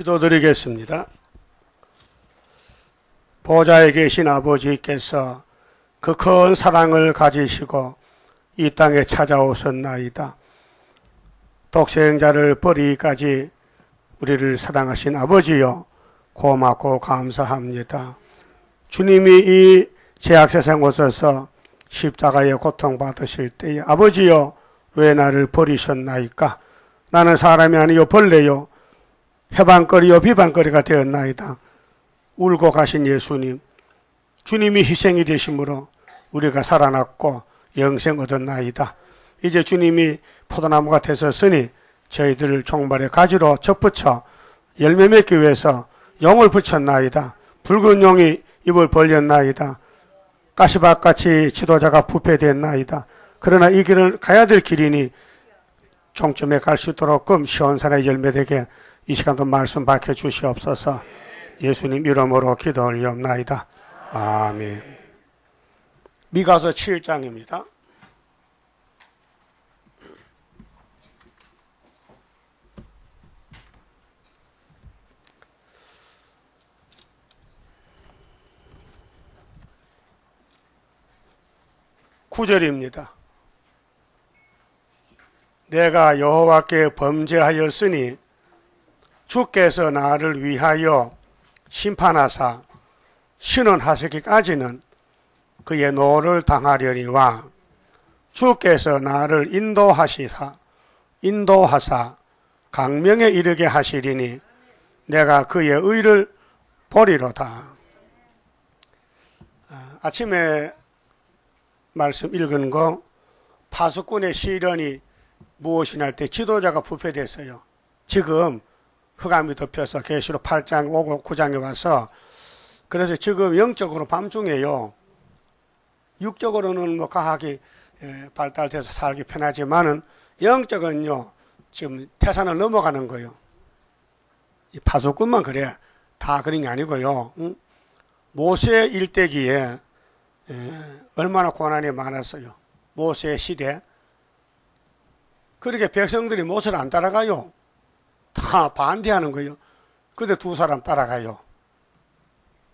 기도드리겠습니다. 보좌에 계신 아버지께서 그 큰 사랑을 가지시고 이 땅에 찾아오셨나이다. 독생자를 버리기까지 우리를 사랑하신 아버지여 고맙고 감사합니다. 주님이 이 제약세상 오셔서 십자가에 고통받으실 때에 아버지여 왜 나를 버리셨나이까? 나는 사람이 아니요 벌레요 해방거리요 비방거리가 되었나이다. 울고 가신 예수님 주님이 희생이 되심으로 우리가 살아났고 영생 얻었나이다. 이제 주님이 포도나무가 되셨으니 저희들을 종발의 가지로 접붙여 열매 맺기 위해서 용을 붙였나이다. 붉은 용이 입을 벌렸나이다. 가시밭같이 지도자가 부패됐나이다. 그러나 이 길을 가야 될 길이니 종점에 갈 수 있도록 금 시원산의 열매되게 이 시간도 말씀 밝혀 주시옵소서 예수님 이름으로 기도 올리옵나이다. 아멘. 미가서 7장입니다. 구절입니다. 내가 여호와께 범죄하였으니 주께서 나를 위하여 심판하사 신원하시기까지는 그의 노를 당하려니와 주께서 나를 인도하시사 인도하사 광명에 이르게 하시리니 내가 그의 의를 보리로다. 아, 아침에 말씀 읽은 거 파수꾼의 시련이 무엇이냐 할 때 지도자가 부패됐어요. 지금 흑암이 덮여서 계시록 8장 5, 9장에 와서 그래서 지금 영적으로 밤중에요. 육적으로는 뭐 과학이 예, 발달돼서 살기 편하지만은 영적은요 지금 태산을 넘어가는 거예요. 이 파수꾼만 그래 다 그런 게 아니고요. 응? 모세 일대기에 예, 얼마나 고난이 많았어요. 모세 시대. 그렇게 백성들이 모세를 안 따라가요. 다 반대하는 거예요. 근데 두 사람 따라가요.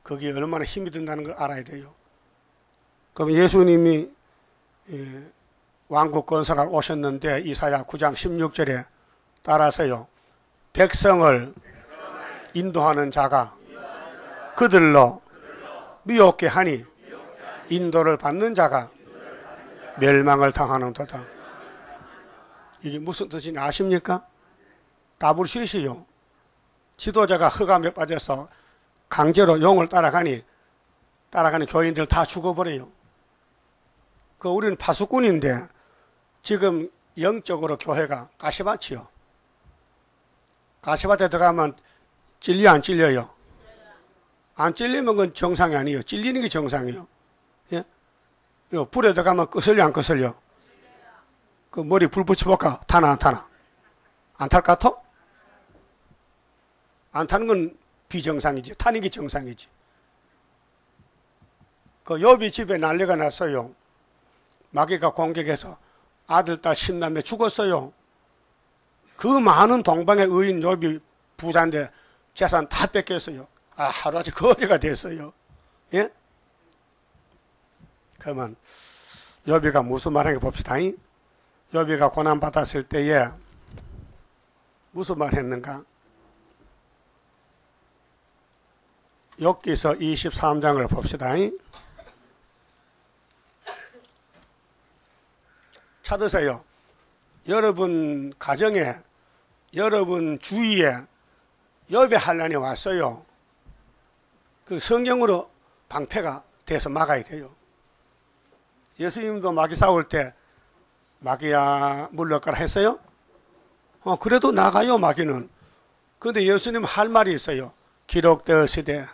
그게 얼마나 힘이 든다는 걸 알아야 돼요. 그럼 예수님이 예, 왕국 건설하러 오셨는데 이사야 9장 16절에 따라서요. 백성을 인도하는 자가 그들로 미혹게 하니 인도를 받는 자가 멸망을 당하는 도다. 이게 무슨 뜻인지 아십니까? 쉬시요. 지도자가 흑암에 빠져서 강제로 용을 따라가니 따라가는 교인들 다 죽어버려요. 그 우리는 파수꾼인데 지금 영적으로 교회가 가시밭이요. 가시밭에 들어가면 찔려 안 찔려요? 안 찔리면 그건 정상이 아니에요. 찔리는 게 정상이에요. 예? 불에 들어가면 끄슬려 안 끄슬려? 그 머리 불 붙여볼까? 타나 안 타나? 안 탈 것 같아? 안 타는 건 비정상이지. 타는 게 정상이지. 그 여비 집에 난리가 났어요. 마귀가 공격해서 아들, 딸, 신남매 죽었어요. 그 많은 동방의 의인 여비 부자인데 재산 다 뺏겼어요. 아, 하루아침 거리가 됐어요. 예? 그러면 여비가 무슨 말하는가 봅시다. 여비가 고난받았을 때에 무슨 말 했는가? 엽기서 23장을 봅시다. 찾으세요. 여러분 가정에 여러분 주위에 여배 한란이 왔어요. 그 성경으로 방패가 돼서 막아야 돼요. 예수님도 마귀 싸울 때 마귀야 물러가라 했어요? 어, 그래도 나가요, 마귀는. 근데 예수님 할 말이 있어요. 기록되었으되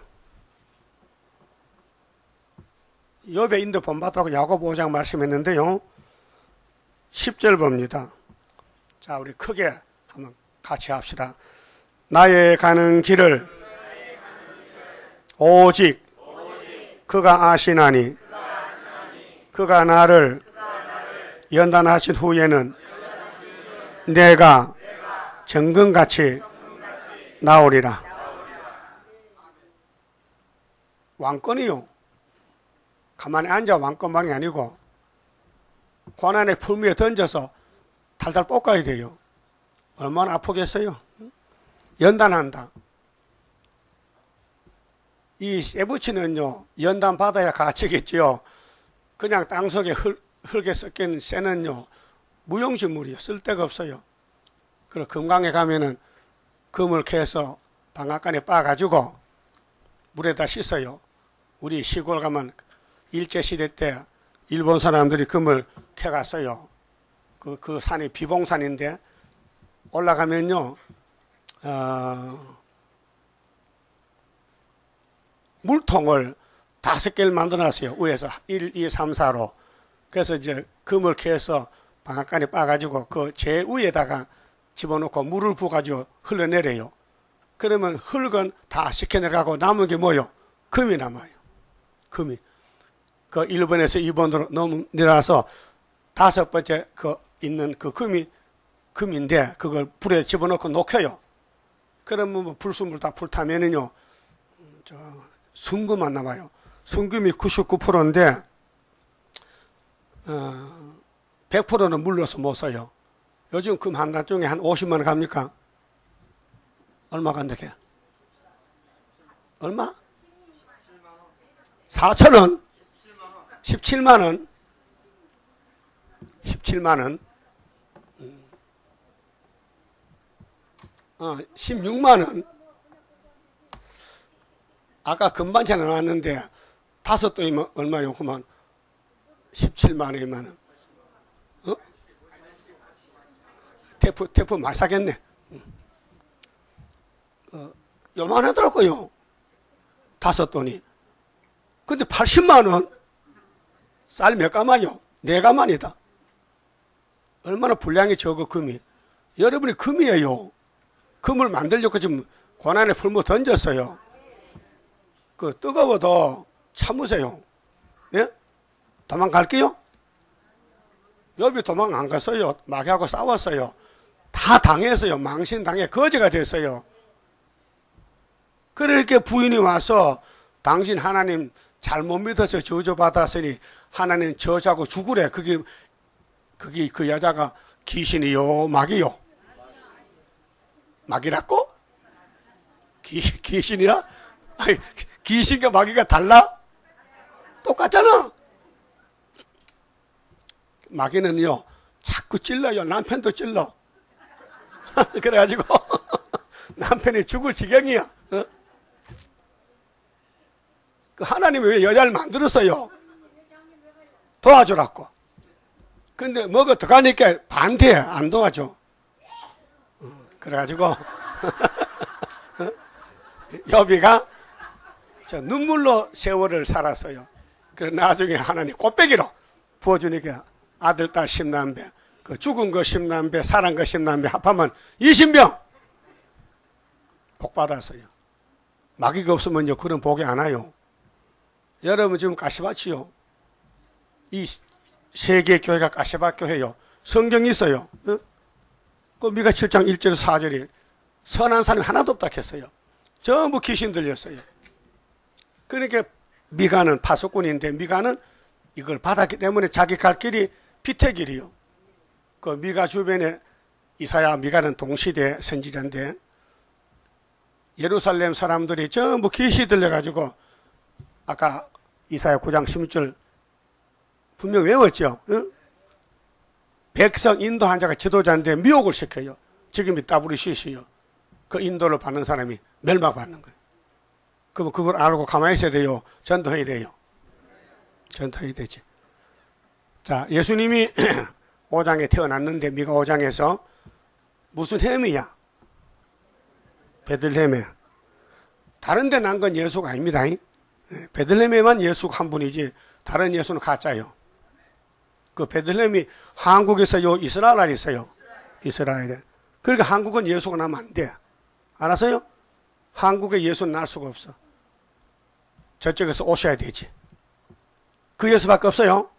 여배 인도 본받으라고 야고보 5장 말씀했는데요. 10절 봅니다. 자, 우리 크게 한번 같이 합시다. 나의 가는 길을 오직 그가 아시나니 그가 나를 연단하신 후에는 내가 정금같이 나오리라. 왕권이요. 가만히 앉아 왕권방이 아니고 고난의 풀무에 던져서 달달 볶아야 돼요. 얼마나 아프겠어요? 연단한다. 이 쇠붙이는요, 연단 받아야 가치겠지요. 그냥 땅속에 흙, 흙에 섞인 쇠는요, 무용지물이요. 쓸데가 없어요. 그리고 금강에 가면은 금을 캐서 방앗간에 빻아가지고 물에다 씻어요. 우리 시골 가면 일제시대 때 일본 사람들이 금을 캐갔어요. 그, 그 산이 비봉산인데 올라가면요, 어, 물통을 다섯 개를 만들어 놨어요. 위에서 1, 2, 3, 4로. 그래서 이제 금을 캐서 방앗간에 빠가지고 그 제 위에다가 집어넣고 물을 부어가지고 흘러내려요. 그러면 흙은 다 식혀내려가고 남은 게 뭐요? 금이 남아요. 금이. 그 1번에서 2번으로 넘 내려와서 다섯 번째 그 있는 그 금이 금인데 그걸 불에 집어넣고 녹여요. 그러면 뭐 불순물 다 불타면은요, 저 순금만 남아요. 순금이 99%인데 어, 100%는 물러서 못 써요. 요즘 금 한 단중에 한 50만 원 갑니까? 얼마 간다게? 얼마? 4천 원? 17만 원? 17만 원? 어, 16만 원? 아까 금반찬 나왔는데 다섯 돈이면 얼마요? 그만 17만 원이면 어? 테프 테프 많이 사겠네. 어, 요만하더라고요. 다섯 돈이. 근데 80만 원? 쌀 몇 가마요? 네 가마니다. 얼마나 분량이 적어 금이. 여러분이 금이에요. 금을 만들려고 지금 고난에 풀무 던졌어요. 그 뜨거워도 참으세요. 예? 도망갈게요? 여비 도망 안 갔어요. 마귀하고 싸웠어요. 다 당했어요. 망신당해 거지가 됐어요. 그렇게 부인이 와서 당신 하나님 잘못 믿어서 저주받았으니 하나님 저자고 죽으래. 그게, 그게 그 여자가 귀신이요, 마귀요? 마귀라고? 귀, 귀신이라? 아니, 귀신과 마귀가 달라? 똑같잖아. 마귀는요, 자꾸 찔러요. 남편도 찔러. 그래가지고, 남편이 죽을 지경이야. 어? 그 하나님이 왜 여자를 만들었어요? 도와주라고. 근데 뭐가 들어가니까 반대, 안 도와줘. 어, 그래가지고, 여비가 저 눈물로 세월을 살았어요. 그 나중에 하나님 꽃배기로 부어주니까 아들, 딸 십남배, 그 죽은 거 십남배, 살은 거 십남배 합하면 20명 복 받았어요. 마귀가 없으면요, 그런 복이 안 와요. 여러분 지금 가시밭이요. 이 세계 교회가 가시밭 교회요. 성경이 있어요. 어? 그 미가 7장 1절 4절이 선한 사람이 하나도 없다 했어요. 전부 귀신 들렸어요. 그러니까 미가는 파수꾼인데 미가는 이걸 받았기 때문에 자기 갈 길이 피태길이요. 그 미가 주변에 이사야 미가는 동시대 선지자인데 예루살렘 사람들이 전부 귀신 들려가지고 아까 이사야 9장 16절 분명 외웠죠. 응? 백성 인도한 자가 지도자인데 미혹을 시켜요. 지금이 따브리시시요. 그 인도를 받는 사람이 멸망받는 거예요. 그럼 그걸 알고 가만히 있어야 돼요. 전도해야 돼요. 전도해야 되지. 자, 예수님이 5장에 태어났는데 미가 5장에서 무슨 햄이야? 베들레헴에. 다른 데 난 건 예수가 아닙니다. 베들레헴에만 예수가 한 분이지 다른 예수는 가짜요. 그 베들레헴이 한국에서요, 이스라엘에 있어요. 이스라엘에. 그러니까 한국은 예수가 나면 안 돼. 알았어요? 한국에 예수는 날 수가 없어. 저쪽에서 오셔야 되지. 그 예수밖에 없어요.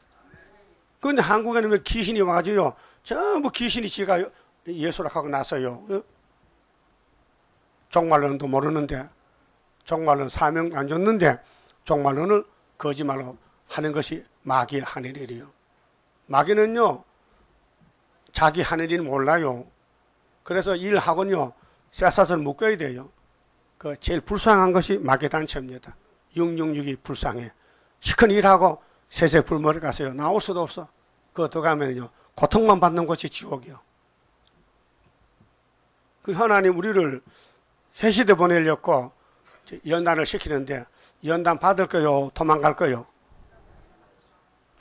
근데 한국에는 왜 귀신이 와가지고요. 전부 귀신이 지가 예수라 하고 나서요. 어? 종말론도 모르는데 종말론 사명 안 줬는데 종말론을 거짓말로 하는 것이 마귀의 하는 일이요. 마귀는요 자기 하는 일 몰라요. 그래서 일하고는요 쇠사슬 묶어야 돼요. 그 제일 불쌍한 것이 마귀 단체입니다. 666이 불쌍해. 시큰 일하고 세세 불머리 가세요. 나올 수도 없어. 그거 들어가면요 고통만 받는 것이 지옥이요. 그 하나님 우리를 새 시대 보내려고 연단을 시키는데 연단 받을 거요? 도망갈 거요?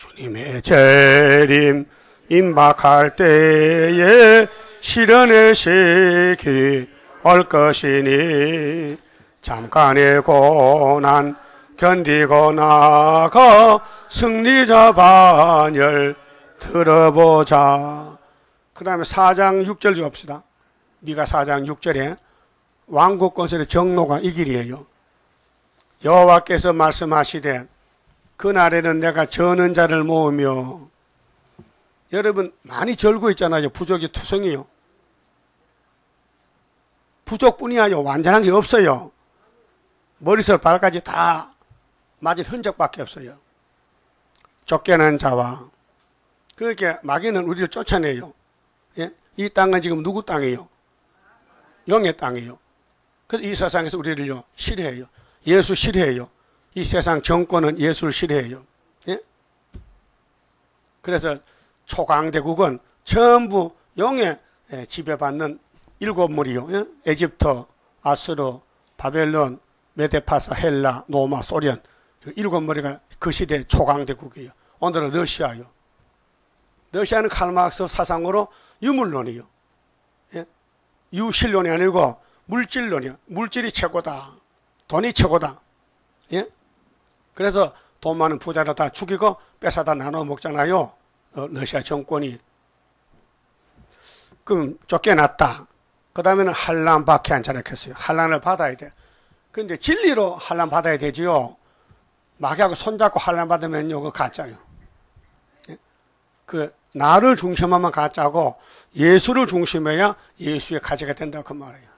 주님의 재림 임박할 때에 실현의 시기 올 것이니 잠깐의 고난 견디고 나가 승리자 반열 들어보자. 그 다음에 4장 6절 줍시다. 미가 4장 6절에 왕국 건설의 정로가 이 길이에요. 여호와께서 말씀하시되 그날에는 내가 저는 자를 모으며 여러분 많이 절고 있잖아요. 부족이 투성이요. 부족뿐이야요. 완전한 게 없어요. 머리서 발까지 다 맞은 흔적밖에 없어요. 쫓겨난 자와 그렇게 마귀는 우리를 쫓아내요. 예? 이 땅은 지금 누구 땅이에요? 영의 땅이에요. 그래서 이 세상에서 우리를요 싫어해요. 예수 싫어해요. 이 세상 정권은 예수를 싫어해요. 예? 그래서 초강대국은 전부 영의 예, 지배받는 일곱 무리요. 예? 에집트, 아스르, 바벨론, 메데파사, 헬라, 노마, 소련 그 일곱 머리가 그 시대 초강대국이에요. 오늘은 러시아요. 러시아는 칼막스 사상으로 유물론이요. 예? 유실론이 아니고 물질론이요. 물질이 최고다. 돈이 최고다. 예? 그래서 돈 많은 부자를 다 죽이고 뺏어다 나눠 먹잖아요. 어, 러시아 정권이. 그럼 쫓겨났다. 그 다음에는 한란 받게 앉혀놨겠어요. 한란을 받아야 돼. 근데 진리로 한란 받아야 되지요. 마귀하고 손잡고 한란 받으면요, 그 가짜요. 예? 그 나를 중심하면 가짜고 예수를 중심해야 예수의 가치가 된다 그 말이에요.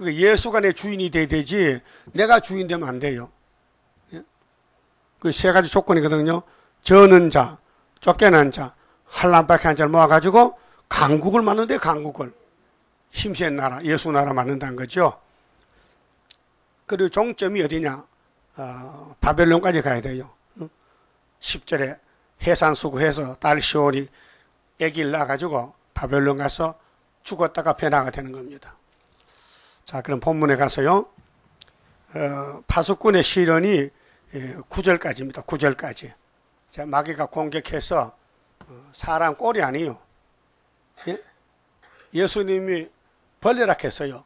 그 예수가 내 주인이 돼야 되지 내가 주인 되면 안 돼요. 예? 그세 가지 조건이거든요. 저는 자, 쫓겨난 자, 한란밖에 한 자를 모아가지고 강국을 만는데 강국을 힘센 나라, 예수 나라 만든다는 거죠. 그리고 종점이 어디냐? 어, 바벨론까지 가야 돼요. 10절에 해산 수고해서 딸 시온이 애기를 낳아가지고 바벨론 가서 죽었다가 변화가 되는 겁니다. 자, 그럼 본문에 가서요. 어, 파수꾼의 시련이 9절까지입니다. 예, 9절까지. 자, 마귀가 공격해서 어, 사람 꼴이 아니요. 예? 예수님이 벌레라 했어요.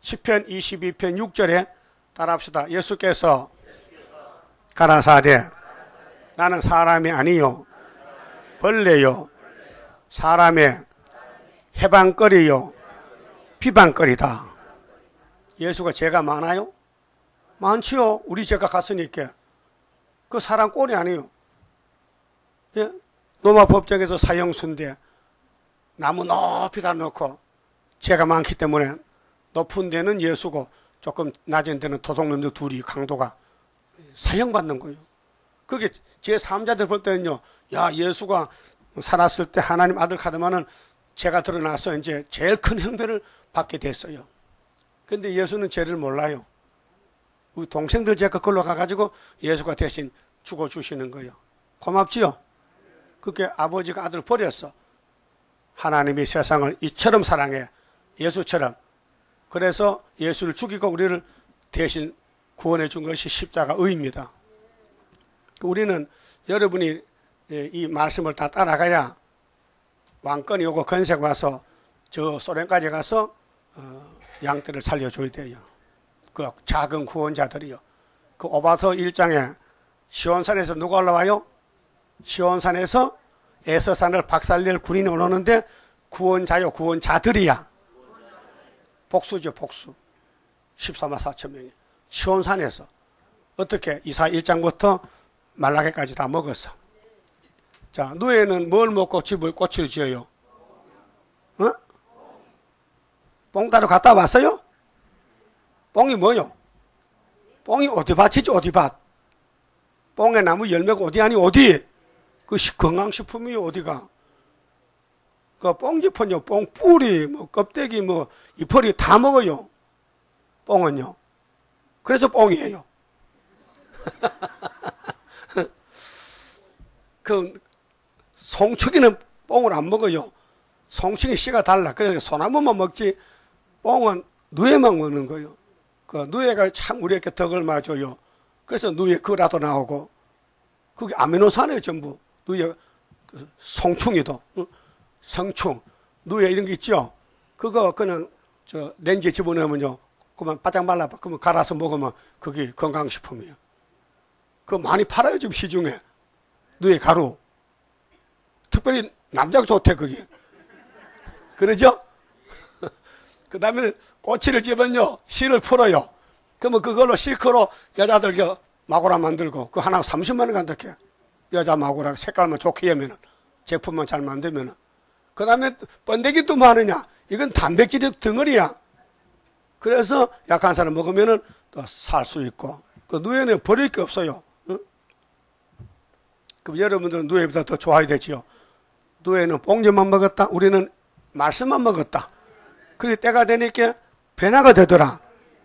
10편 22편 6절에 따라합시다. 예수께서 가라사대 나는 사람이 아니요 벌레요 사람의 해방거리요 비방거리다. 예수가 죄가 많아요? 많지요. 우리 죄가 갔으니까. 그 사람 꼴이 아니에요. 예? 로마 법정에서 사형수인데 나무 높이 다 놓고 죄가 많기 때문에 높은 데는 예수고 조금 낮은 데는 도둑놈들 둘이 강도가 사형받는 거예요. 그게 제3자들 볼 때는요, 야, 예수가 살았을 때 하나님 아들 카드만은 죄가 드러나서 이제 제일 큰 형벌을 받게 됐어요. 근데 예수는 죄를 몰라요. 우리 동생들 죄가 걸로 가가지고 예수가 대신 죽어주시는 거예요. 고맙지요? 그게 아버지가 아들 버렸어. 하나님이 세상을 이처럼 사랑해. 예수처럼. 그래서 예수를 죽이고 우리를 대신 구원해 준 것이 십자가 의입니다. 우리는 여러분이 이 말씀을 다 따라가야 왕권이 오고 건세가 와서 저 소련까지 가서 어, 양떼를 살려줘야 돼요. 그 작은 구원자들이요. 그 오바서 1장에 시온산에서 누가 올라와요? 시온산에서 에서산을 박살낼 군인이 올라오는데 구원자요 구원자들이야. 복수죠 복수. 14만 4천 명이. 시온산에서 어떻게 이사 1장부터 말라게까지 다 먹었어. 자, 노예는 뭘 먹고 집을 꽃을 지어요? 어? 뽕 따러 갔다 왔어요? 뽕이 뭐요? 뽕이 어디밭이지 어디밭? 뽕의 나무 열매가 어디 아니 어디? 그 건강식품이 어디가? 그 뽕잎은요, 뽕뿌리, 뭐 껍데기, 뭐 잎허리 다 먹어요. 뽕은요. 그래서 뽕이에요. 그 송충이는 뽕을 안 먹어요. 송충이 씨가 달라. 그래서 소나무만 먹지 뽕은 누에만 먹는 거예요. 그 누에가 참 우리에게 덕을 맞줘요. 그래서 누에 그라도 나오고 그게 아미노산이에요 전부. 누에 그 송충이도 성충 누에 이런 게 있죠. 그거 그냥 저 렌즈에 집어넣으면요. 그만 바짝 말라봐. 그러면 갈아서 먹으면 그게 건강식품이에요. 그거 많이 팔아요 지금 시중에. 누에 가루. 특별히 남자가 좋대 그게. 그러죠? 그 다음에 꼬치를 집으면요 실을 풀어요. 그러면 그걸로 실크로 여자들 겨 마구라 만들고 그 하나 30만 원 간다게 여자 마구라 색깔만 좋게 하면 제품만 잘 만들면 그 다음에 번데기도 많으냐 이건 단백질의 덩어리야. 그래서 약한 사람 먹으면은 또 살 수 있고 그 누에는 버릴 게 없어요. 응? 그럼 여러분들은 누에보다 더 좋아야 되지요. 누에는 뽕잎만 먹었다. 우리는 말씀만 먹었다. 그게 때가 되니까 변화가 되더라.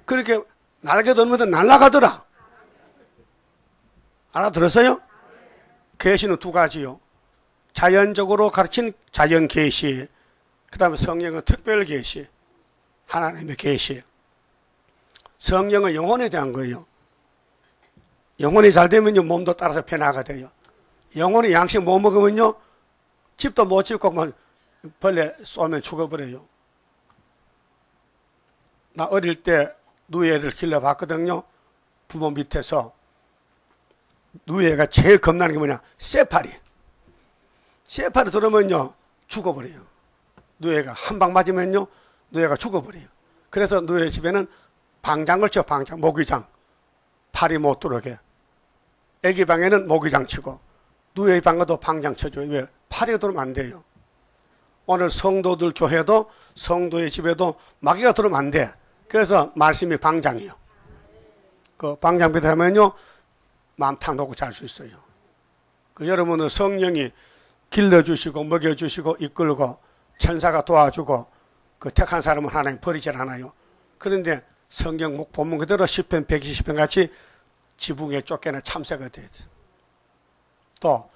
그렇게 날개 돌면서 날아가더라. 알아들었어요? 계시는 두 가지요. 자연적으로 가르친 자연 계시, 그 다음에 성령은 특별 계시, 하나님의 계시. 성령은 영혼에 대한 거예요. 영혼이 잘 되면요 몸도 따라서 변화가 돼요. 영혼이 양식 못 먹으면요 집도 못 짓고 뭐 벌레 쏘면 죽어버려요. 나 어릴 때 누에를 길러봤거든요. 부모 밑에서 누에가 제일 겁나는 게 뭐냐 쇠파리. 쇠파리 들으면요 죽어버려요. 누에가 한 방 맞으면요 누에가 죽어버려요. 그래서 누에 집에는 방장을 쳐 방장 모기장 파리 못 들어오게. 애기 방에는 모기장 치고 누에 방에도 방장 쳐줘요. 왜? 파리가 들어오면 안 돼요. 오늘 성도들 교회도 성도의 집에도 마귀가 들어오면 안 돼. 그래서 말씀이 방장이요. 그 방장비 되면요 마음 탁 놓고 잘 수 있어요. 그 여러분은 성령이 길러주시고 먹여주시고 이끌고 천사가 도와주고 그 택한 사람은 하나님 버리질 않아요. 그런데 성경 목 본문 그대로 10편 120편 같이 지붕에 쫓겨나 참새가 되죠. 또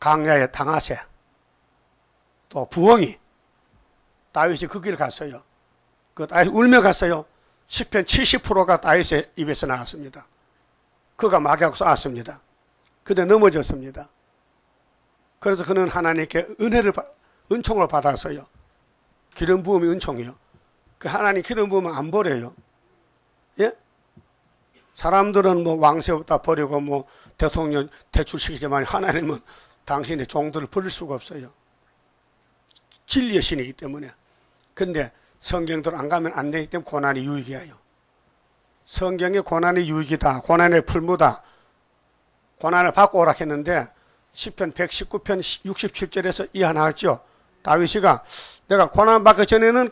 강야에 당하새 또 부엉이 다윗이 그 길을 갔어요. 그 다윗 울며 갔어요. 10편 70%가 다윗의 입에서 나왔습니다. 그가 마귀하고 싸웠습니다. 그때 넘어졌습니다. 그래서 그는 하나님께 은혜를 은총을 받았어요. 기름 부음이 은총이요. 그 하나님 기름 부으면 안 버려요. 예? 사람들은 뭐 왕세부터 버리고 뭐 대통령 대출시키지만 하나님은 당신의 종들을 버릴 수가 없어요. 진리의 신이기 때문에. 근데 성경대로 안 가면 안 되기 때문에 고난이 유익이에요. 성경의 고난이 유익이다. 고난의 풀무다. 고난을 받고 오라 했는데 10편 119편 67절에서 이 하나 하죠. 다윗이가 내가 고난 받기 전에는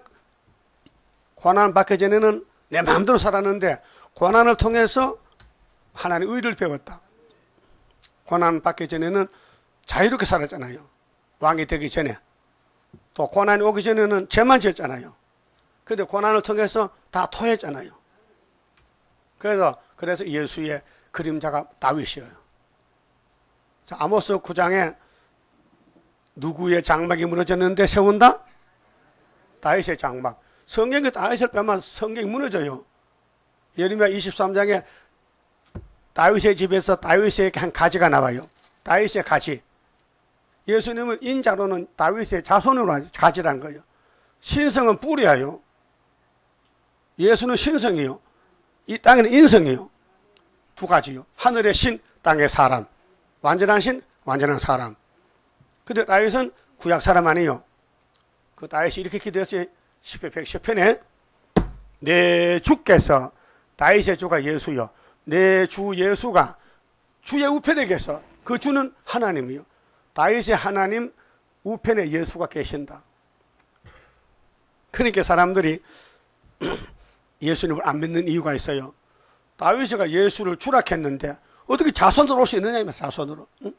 고난 받기 전에는 내 마음대로 살았는데 고난을 통해서 하나님 의를 배웠다. 고난 받기 전에는 자유롭게 살았잖아요. 왕이 되기 전에. 또 고난이 오기 전에는 죄만 지었잖아요. 근데 고난을 통해서 다 토했잖아요. 그래서 그래서 예수의 그림자가 다윗이에요. 자, 아모스 9장에 누구의 장막이 무너졌는데 세운다? 다윗의 장막. 성경에 다윗을 빼면 성경이 무너져요. 예레미야 23장에 다윗의 집에서 다윗의 한 가지가 나와요. 다윗의 가지. 예수님은 인자로는 다윗의 자손으로 가지란 거예요. 신성은 뿌리예요. 예수는 신성이요. 이 땅에는 인성이요. 두 가지요. 하늘의 신, 땅의 사람. 완전한 신, 완전한 사람. 근데 다윗은 구약 사람 아니요. 그 다윗이 이렇게 기도했어요. 10편 110편에 내 주께서 다윗의 주가 예수요. 내 주 예수가 주의 우편에 계서 그 주는 하나님이요. 다윗의 하나님 우편에 예수가 계신다. 그러니까 사람들이 예수님을 안 믿는 이유가 있어요. 다윗이가 예수를 추락했는데 어떻게 자손으로 올 수 있느냐 자손으로. 응?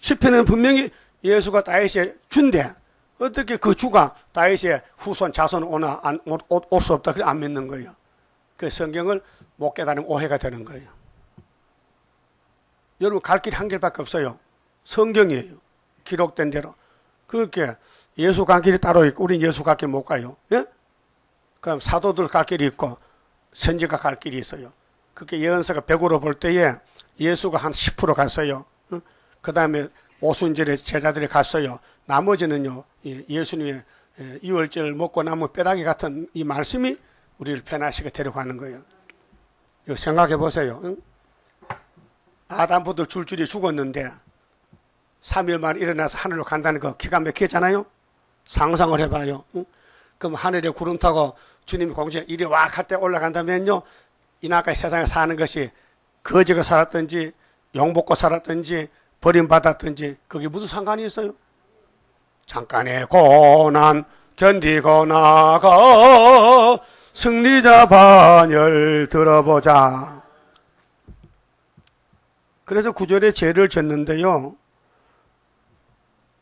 시편은 분명히 예수가 다윗의 준대 어떻게 그 주가 다윗의 후손 자손 오나 올수 없다 그래 안 믿는 거예요. 그 성경을 못 깨달으면 오해가 되는 거예요. 여러분 갈 길 한 길밖에 없어요. 성경이에요. 기록된 대로. 그렇게 예수 갈 길이 따로 있고 우린 예수 갈 길 못 가요. 예? 그럼 사도들 갈 길이 있고 선지가 갈 길이 있어요. 그렇게 예언서가 100으로 볼 때에 예수가 한 10% 갔어요. 어? 그 다음에 오순절에 제자들이 갔어요. 나머지는요, 예수님의 유월절 먹고 남은 뼈다귀 같은 이 말씀이 우리를 편하시게 데려가는 거예요. 생각해 보세요. 응? 아담부터 줄줄이 죽었는데 3일 만에 일어나서 하늘로 간다는 거 기가 막히잖아요. 상상을 해봐요. 응? 그럼 하늘에 구름 타고 주님이 공중에 이리 와 할 때 올라간다면요. 이나까 세상에 사는 것이 거지가 살았든지 용복고 살았든지 버림받았든지 그게 무슨 상관이 있어요? 잠깐의 고난 견디고 나가 승리자 반열 들어보자. 그래서 구절에 죄를 졌는데요.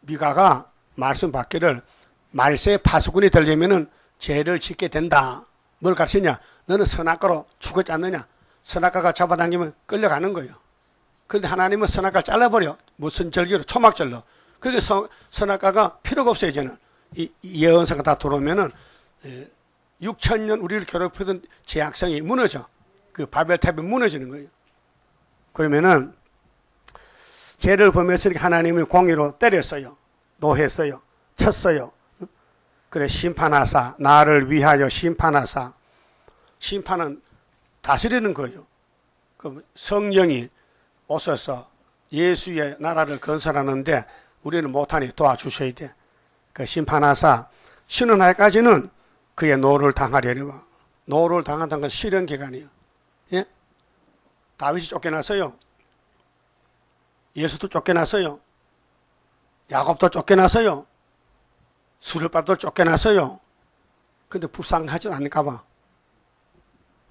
미가가 말씀 받기를 말세의 파수꾼이 되려면은 죄를 짓게 된다. 뭘 가르치냐? 너는 선악과로 죽었지 않느냐? 선악과가 잡아당기면 끌려가는 거예요. 그런데 하나님은 선악과를 잘라버려. 무슨 절기로? 초막절로. 그게 선, 선악과가 필요가 없어요, 이제는. 이, 이 예언서가 다 들어오면은, 6천년 우리를 괴롭히던 제약성이 무너져. 그 바벨탑이 무너지는 거예요. 그러면은, 죄를 이렇게 하나님이 공의로 때렸어요. 노했어요. 쳤어요. 그래, 심판하사. 나를 위하여 심판하사. 심판은 다스리는 거예요. 그 성령이 오셔서 예수의 나라를 건설하는데 우리는 못하니 도와주셔야 돼. 그 심판하사 신원하기까지는 그의 노를 당하려니와 노를 당한다는 건 시련 기간이에요. 예? 다윗이 쫓겨났어요. 예수도 쫓겨났어요. 야곱도 쫓겨났어요. 수르바도 쫓겨났어요. 근데 불쌍하지 않을까 봐.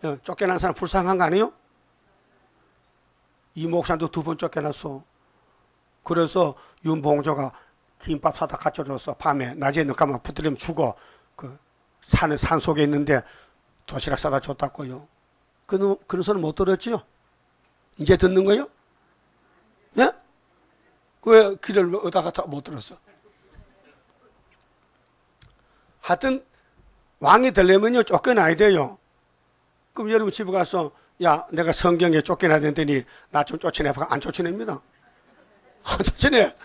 예, 쫓겨난 사람 불쌍한 거 아니에요? 이 목사도 두 번 쫓겨났어. 그래서 윤봉조가 김밥 사다 갖춰 줬어. 밤에 낮에 늦가면 붙들리면 죽어. 그 산에 산 속에 있는데 도시락 사다 줬다고요. 그 그런 소리 못 들었지요? 이제 듣는 거요? 예? 왜 길을 어디다 갖다 못 들었어? 하여튼 왕이 되려면요 쫓겨나야 돼요. 그럼 여러분 집에 가서 야 내가 성경에 쫓겨나야 된다니 나 좀 쫓아내봐 안 쫓아냅니다. 안 쫓아내.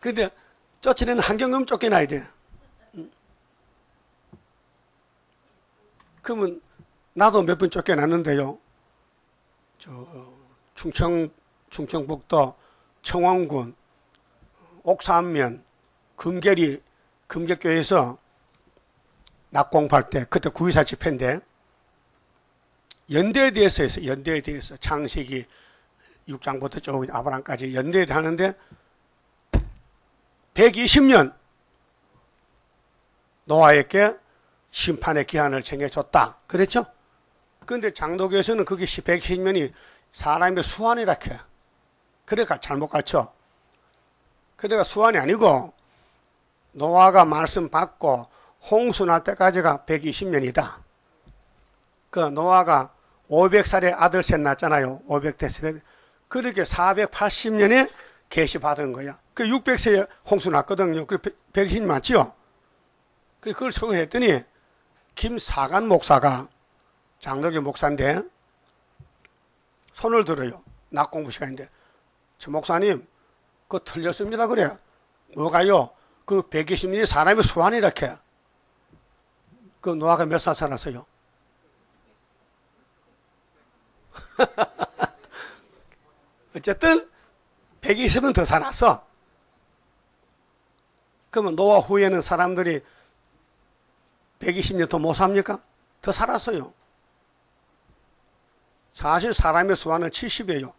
근데 쫓아내는 환경은 쫓겨나야 돼. 그러면 나도 몇 번 쫓겨났는데요. 저 충청 충청북도 청원군 옥사안면 금계리 금계교에서 낙공팔 때 그때 구이사 집회인데 연대에 대해서 했어요. 연대에 대해서 창세기 6장부터 쭉 아브람까지 연대에 하는데 120년 노아에게 심판의 기한을 정해줬다. 그랬죠? 그런데 장도교에서는 그게 120년이 사람의 수완이라 해. 그러니까 잘못 가르쳐. 그러니까 수완이 아니고 노아가 말씀 받고 홍수 날 때까지가 120년이다. 그 노아가 500살에 아들 셋 낳았잖아요. 500대세. 그렇게 480년에 계시 받은 거야. 그 600세에 홍수 났거든요. 그 120년 맞죠? 그걸 성공했더니 김사간 목사가 장덕의 목사인데 손을 들어요. 낮 공부 시간인데. 저 목사님, 그거 틀렸습니다. 그래. 뭐가요? 그 120년이 사람의 수완이 이렇게. 그 노아가 몇 살 살았어요? 어쨌든 120은 더 살았어. 그러면 노아 후에는 사람들이 120년 더 못 삽니까? 더 살았어요. 사실 사람의 수완은 70이에요.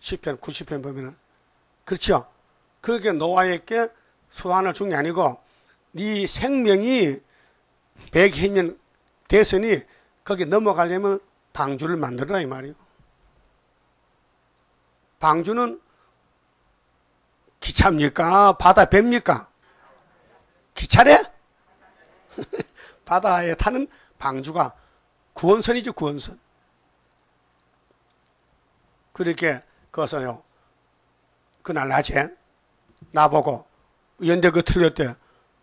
10편, 90편 보면은. 그렇죠? 그게 노아에게 수완을 준 게 아니고 네 생명이 120년 됐으니 거기 넘어가려면 방주를 만들어라 이 말이요. 방주는 기차입니까? 바다 뱀입니까? 기차래? 바다에 타는 방주가 구원선이죠, 구원선. 그렇게 거서요. 그날 낮에 나보고 연대 그 틀렸대.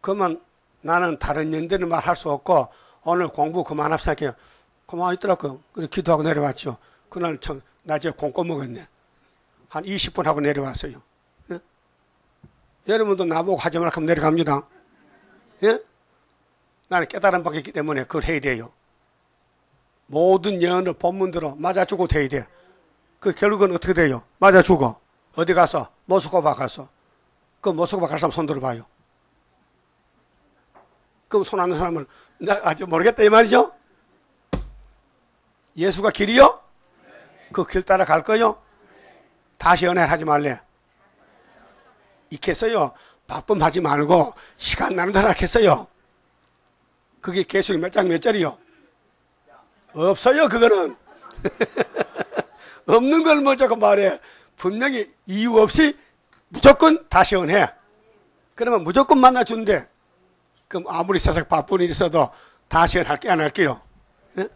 그러면 나는 다른 연대는 말할 수 없고 오늘 공부 그만합시다. 그만 있더라고. 그래 기도하고 내려왔죠. 그날 참 낮에 공꺼 먹었네. 한 20분 하고 내려왔어요. 예? 여러분도 나보고 하지 하면 내려갑니다. 예? 나는 깨달음 받기 때문에 그걸 해야 돼요. 모든 예언을 본문대로 맞아 주고 돼야 돼. 그 결국은 어떻게 돼요? 맞아 죽어. 어디 가서? 모스크바 가서. 그 모스크바 갈 사람 손 들어 봐요. 그럼 손안든 사람은 나 아직 모르겠다 이 말이죠? 예수가 길이요? 그 길 따라 갈 거요? 다시 연애를 하지 말래. 있겠어요. 바쁨 하지 말고 시간 나는 대로 하겠어요. 그게 계속 몇 장 몇 절이요? 없어요 그거는. 없는 걸뭐 자꾸 말해. 분명히 이유 없이 무조건 다시 연해. 그러면 무조건 만나준대. 그럼 아무리 세상 바쁜 일 있어도 다시 연할게 안 할게요. 네?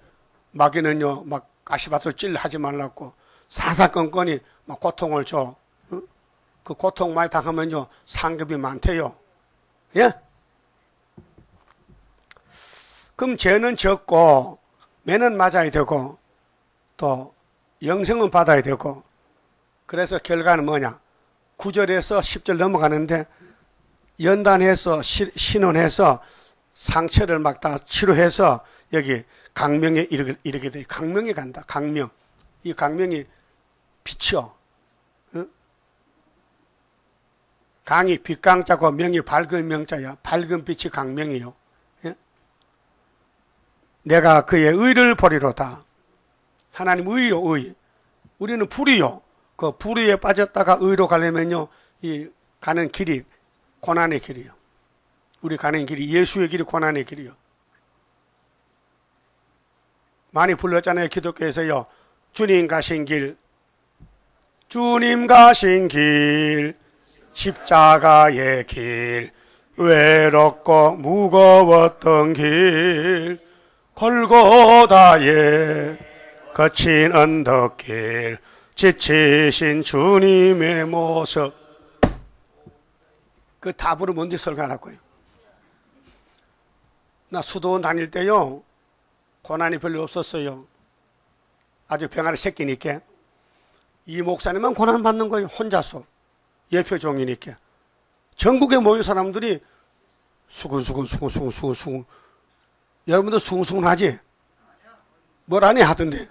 마귀는요 막 가시밭을 찔 하지 말라고 사사건건이 막 고통을 줘. 어? 그 고통 많이 당하면요 상급이 많대요. 예? 그럼 죄는 적고 매는 맞아야 되고 또 영생은 받아야 되고 그래서 결과는 뭐냐 9절에서 10절 넘어가는데 연단해서 신원해서 상처를 막 다 치료해서 여기 강명에 이르게, 이르게 돼. 강명에 간다. 강명. 이 강명이 빛이요. 응? 강이 빛강자고 명이 밝은 명자야. 밝은 빛이 강명이요. 예? 내가 그의 의를 버리로다. 하나님 의요, 의. 우리는 불이요. 그 불의에 빠졌다가 의로 가려면요. 이 가는 길이 고난의 길이요. 우리 가는 길이 예수의 길이 고난의 길이요. 많이 불렀잖아요. 기독교에서요. 주님 가신 길, 주님 가신 길, 십자가의 길, 외롭고 무거웠던 길, 골고다의 거친 언덕길, 지치신 주님의 모습. 그 답으로 뭔지 설명하고요. 나 수도원 다닐 때요. 고난이 별로 없었어요. 아주 병아리 새끼니까. 이 목사님만 고난 받는 거예요. 혼자서. 예표 종이니까. 전국에 모인 사람들이 수근수근 수근수근 수근수근 여러분도 수근수근 하지? 뭘안해 하던데.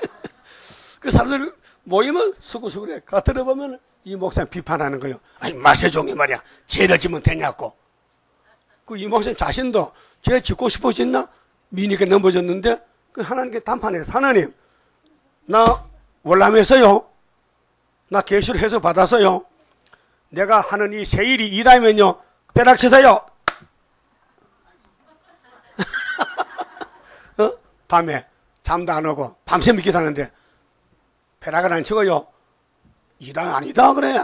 그 사람들 모이면 수근수근해. 가 들어보면 이 목사님 비판하는 거예요. 아니 마세종이 말이야. 죄를 지면 되냐고. 그 이 목사님 자신도 죄 짓고 싶어졌나? 미니가 넘어졌는데 그 하나님께 단판해서 하나님 나 월남에서요. 나 계시를 해서 받았어요. 내가 하는 이 세일이 이다면요. 빼락치세요. 어? 밤에 잠도 안 오고 밤새 믿기 사는데 벼락을 안 치고요. 이단 아니다 그래.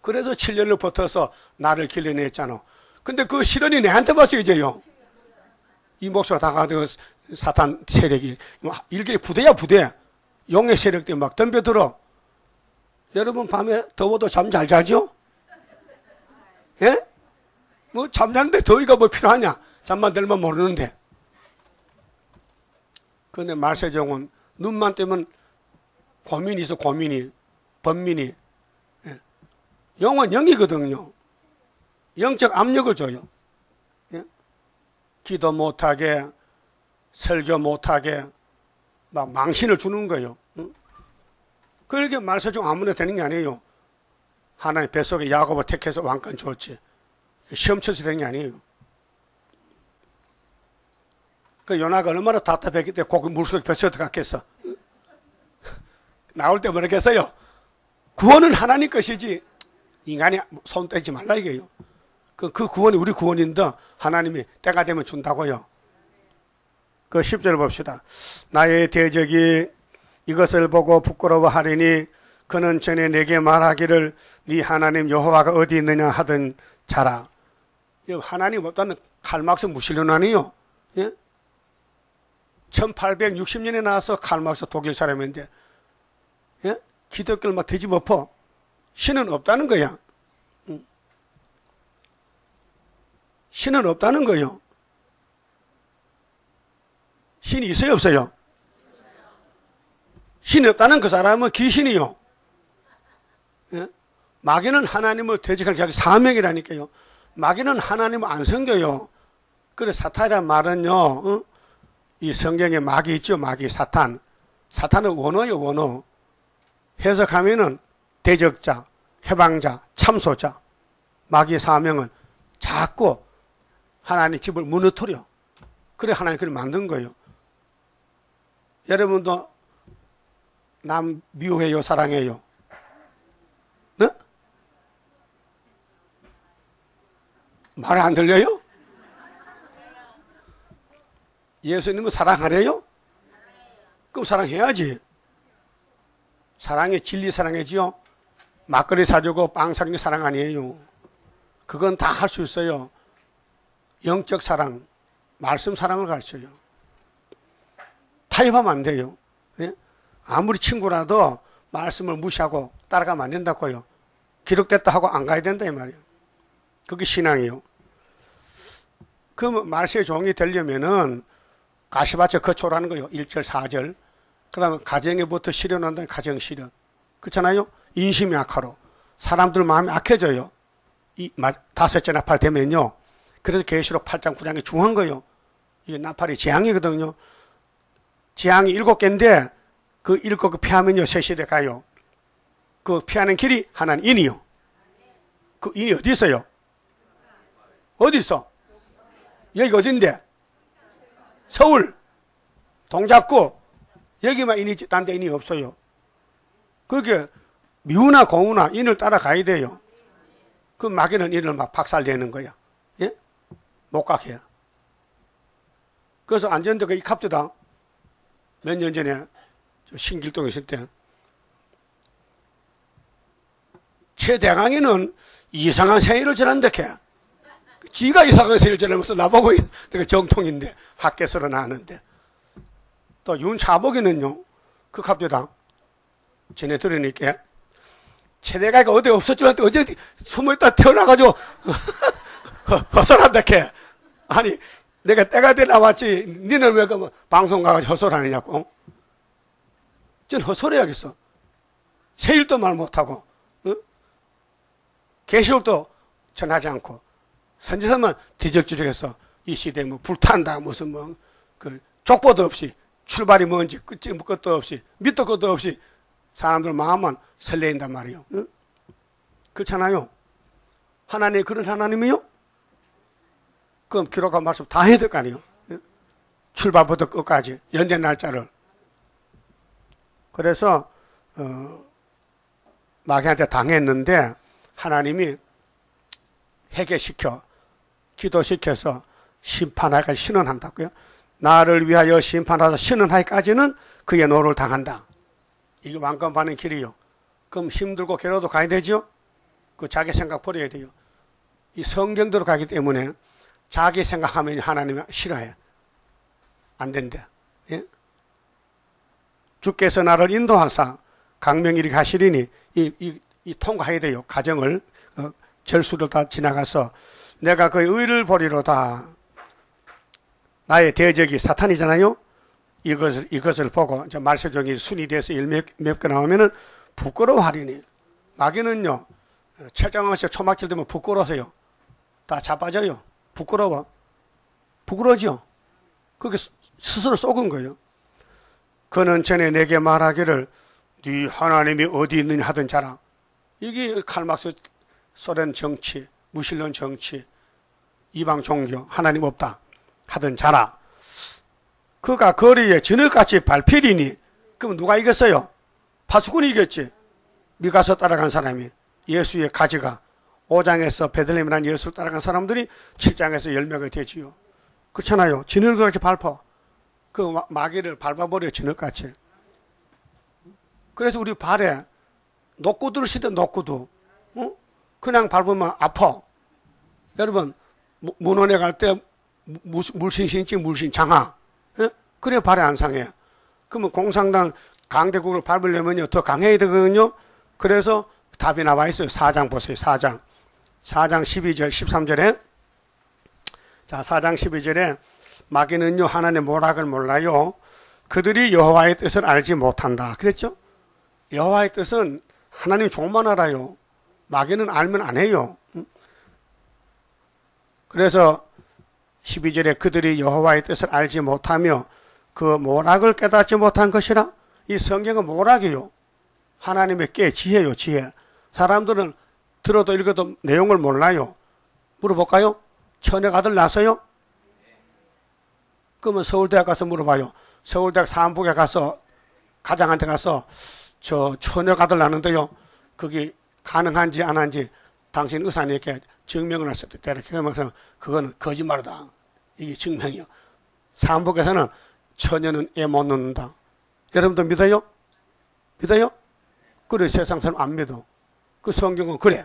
그래서 7년을 버텨서 나를 길러냈잖아. 근데 그 실언이 내한테 봤어 이제요. 이 목사가 다가도 사탄 세력이 일개 부대야 부대. 용의 세력들이 막 덤벼들어. 여러분 밤에 더워도 잠 잘 자죠? 예? 뭐 잠자는데 더위가 뭐 필요하냐? 잠만 들면 모르는데. 근데 말세종은 눈만 뜨면 고민이 있어 고민이 범민이 예. 영은 영이거든요. 영적 압력을 줘요. 예? 기도 못하게 설교 못하게 막 망신을 주는 거예요. 응? 그렇게 말세종 아무나 되는 게 아니에요. 하나님 뱃속에 야곱을 택해서 왕권 줬지. 시험 쳐서 되는 게 아니에요. 그 요나가 얼마나 답답했기 때문에 고기 물속에 뱃속에 들어갔겠어. 나올 때 뭐라겠어요? 구원은 하나님 것이지 인간이 손 떼지 말라 이게요. 그, 그 구원이 우리 구원인데 하나님이 때가 되면 준다고요. 그 10절 봅시다. 나의 대적이 이것을 보고 부끄러워하리니 그는 전에 내게 말하기를 네 하나님 여호와가 어디 있느냐 하던 자라. 하나님 없다는 칼막스 무실론 아니요. 예? 1860년에 나와서 칼막스 독일 사람인데 예? 기독교를 막 뒤집어퍼 신은 없다는 거야. 신은 없다는 거요. 신이 있어요, 없어요? 신이 없다는 그 사람은 귀신이요. 예? 마귀는 하나님을 대적할 자기 사명이라니까요. 마귀는 하나님을 안 섬겨요. 그래 사탄이란 말은요. 어? 이 성경에 마귀 있죠. 마귀 사탄. 사탄은 원어요. 원어. 해석하면은 대적자, 해방자, 참소자. 마귀 사명은 자꾸 하나님 집을 무너뜨려. 그래 하나님 그를 만든 거예요. 여러분도 남 미워해요, 사랑해요? 네? 말안 들려요? 예수님은 사랑하래요? 그럼 사랑해야지. 사랑의 진리 사랑이지요. 막걸리 사주고 빵 사는 게 사랑 아니에요. 그건 다 할 수 있어요. 영적 사랑, 말씀 사랑을 가르쳐요. 타협하면 안 돼요. 예? 아무리 친구라도 말씀을 무시하고 따라가면 안 된다고요. 기록됐다 하고 안 가야 된다 이 말이에요. 그게 신앙이요. 그 말세의 종이 되려면은 가시밭에 거초라는 거요. 1절, 4절. 그 다음에 가정에부터 실현한다는 가정 실현. 그렇잖아요? 인심이 악하로. 사람들 마음이 악해져요. 이 다섯째 나팔 되면요. 그래서 계시록 8장 9장이 중요한 거예요. 이게 나팔이 재앙이거든요. 재앙이 일곱 개인데 그 일곱 개 피하면요 새 시대 가요. 그 피하는 길이 하나는 인이요. 그 인이 어디 있어요? 어디 있어? 여기 어딘데? 서울, 동작구 여기만 인이 딴데 인이 없어요. 그게 미우나 공우나 인을 따라가야 돼요. 그 마귀는 인을 막 박살내는 거야. 못 가게. 그래서 안전대가 이 갑자다. 몇 년 전에 신길동에 있을 때 최대강이는 이상한 생일을 지난데 캐. 지가 이상한 생일을 지나면서 나보고 내가 정통인데 학교에서 나왔는데 또 윤차복이는요 그 갑자다 전에 들으니까 최대가가 어디 없었지만 어제 숨어있다 태어나가지고 헛설한다 캐. 아니 내가 때가 돼 나왔지 니는 왜 그 방송 가가지고 헛설하느냐고. 전 헛설해야겠어. 세일도 말 못하고 응? 계시록도 전하지 않고 선지서만 뒤적지적해서 이 시대에 뭐 불탄다 무슨 뭐 그 족보도 없이 출발이 뭔지 끝이 것도 없이 밑도 것도 없이 사람들 마음만 설레인단 말이에요. 응? 그렇잖아요. 하나님 그런 하나님이요? 그럼 기록한 말씀 다 해야 될 거 아니에요. 예? 출발부터 끝까지 연대 날짜를. 그래서 어, 마귀한테 당했는데 하나님이 해결시켜 기도시켜서 심판하기까지 신원한다고요. 나를 위하여 심판하사 신원하기까지는 그의 노를 당한다. 이게 왕권 받는 길이요. 그럼 힘들고 괴로워도 가야 되죠? 그 자기 생각 버려야 돼요. 이 성경대로 가기 때문에 자기 생각하면 하나님이 싫어해. 안 된대. 예? 주께서 나를 인도하사 강명일이 가시리니 이, 이, 이 통과해야 돼요. 가정을 어, 절수를 다 지나가서 내가 그의 의를 보리로다. 나의 대적이 사탄이잖아요. 이것을 이것을 보고 말세종이 순이 돼서 일몇개 나오면은 부끄러워하리니 마귀는요 철장왕씨 초막질 되면 부끄러워서요 다 자빠져요. 부끄러워. 부끄러워죠. 그게 스스로 속은 거예요. 그는 전에 내게 말하기를 네 하나님이 어디 있느냐 하던 자라. 이게 칼막스 소련 정치, 무신론 정치, 이방 종교, 하나님 없다 하던 자라. 그가 거리에 진흙같이 밟히리니 그럼 누가 이겼어요? 파수꾼이 이겼지. 미가서 따라간 사람이 예수의 가지가 5장에서 베들레헴이라는 예수를 따라간 사람들이 7장에서 열명이 되지요. 그렇잖아요. 그렇게 밟아. 그 마- 마귀를 밟아버려 진흙같이. 그래서 우리 발에 녹구두를 시대 녹구두. 어? 그냥 밟으면 아파. 여러분 무- 문헌에 갈 때 물신 신지 물신 장하. 예? 그래 발에 안 상해. 그러면 공산당 강대국을 밟으려면요 더 강해야 되거든요. 그래서 답이 나와 있어요. 4장 보세요. 4장. 4장 12절 13절에 자 4장 12절에 마귀는요 하나님의 모락을 몰라요. 그들이 여호와의 뜻을 알지 못한다. 그랬죠? 여호와의 뜻은 하나님 종만 알아요. 마귀는 알면 안 해요. 음? 그래서 12절에 그들이 여호와의 뜻을 알지 못하며 그 모락을 깨닫지 못한 것이라 이 성경은 모락이요. 하나님의 깨 지혜요 지혜. 사람들은 들어도 읽어도 내용을 몰라요. 물어볼까요? 천의 아들 낳았어요? 그러면 서울대학 가서 물어봐요. 서울대학 사무국에 가서 가장한테 가서 저 천의 아들 낳는데요. 그게 가능한지 안 한지 당신 의사님께 증명을 했을 때 이렇게 하면서 그거는 거짓말이다. 이게 증명이요. 사무국에서는 처녀는 애 못 낳는다. 여러분도 믿어요? 믿어요? 그래 세상 사람 안 믿어. 그 성경은 그래.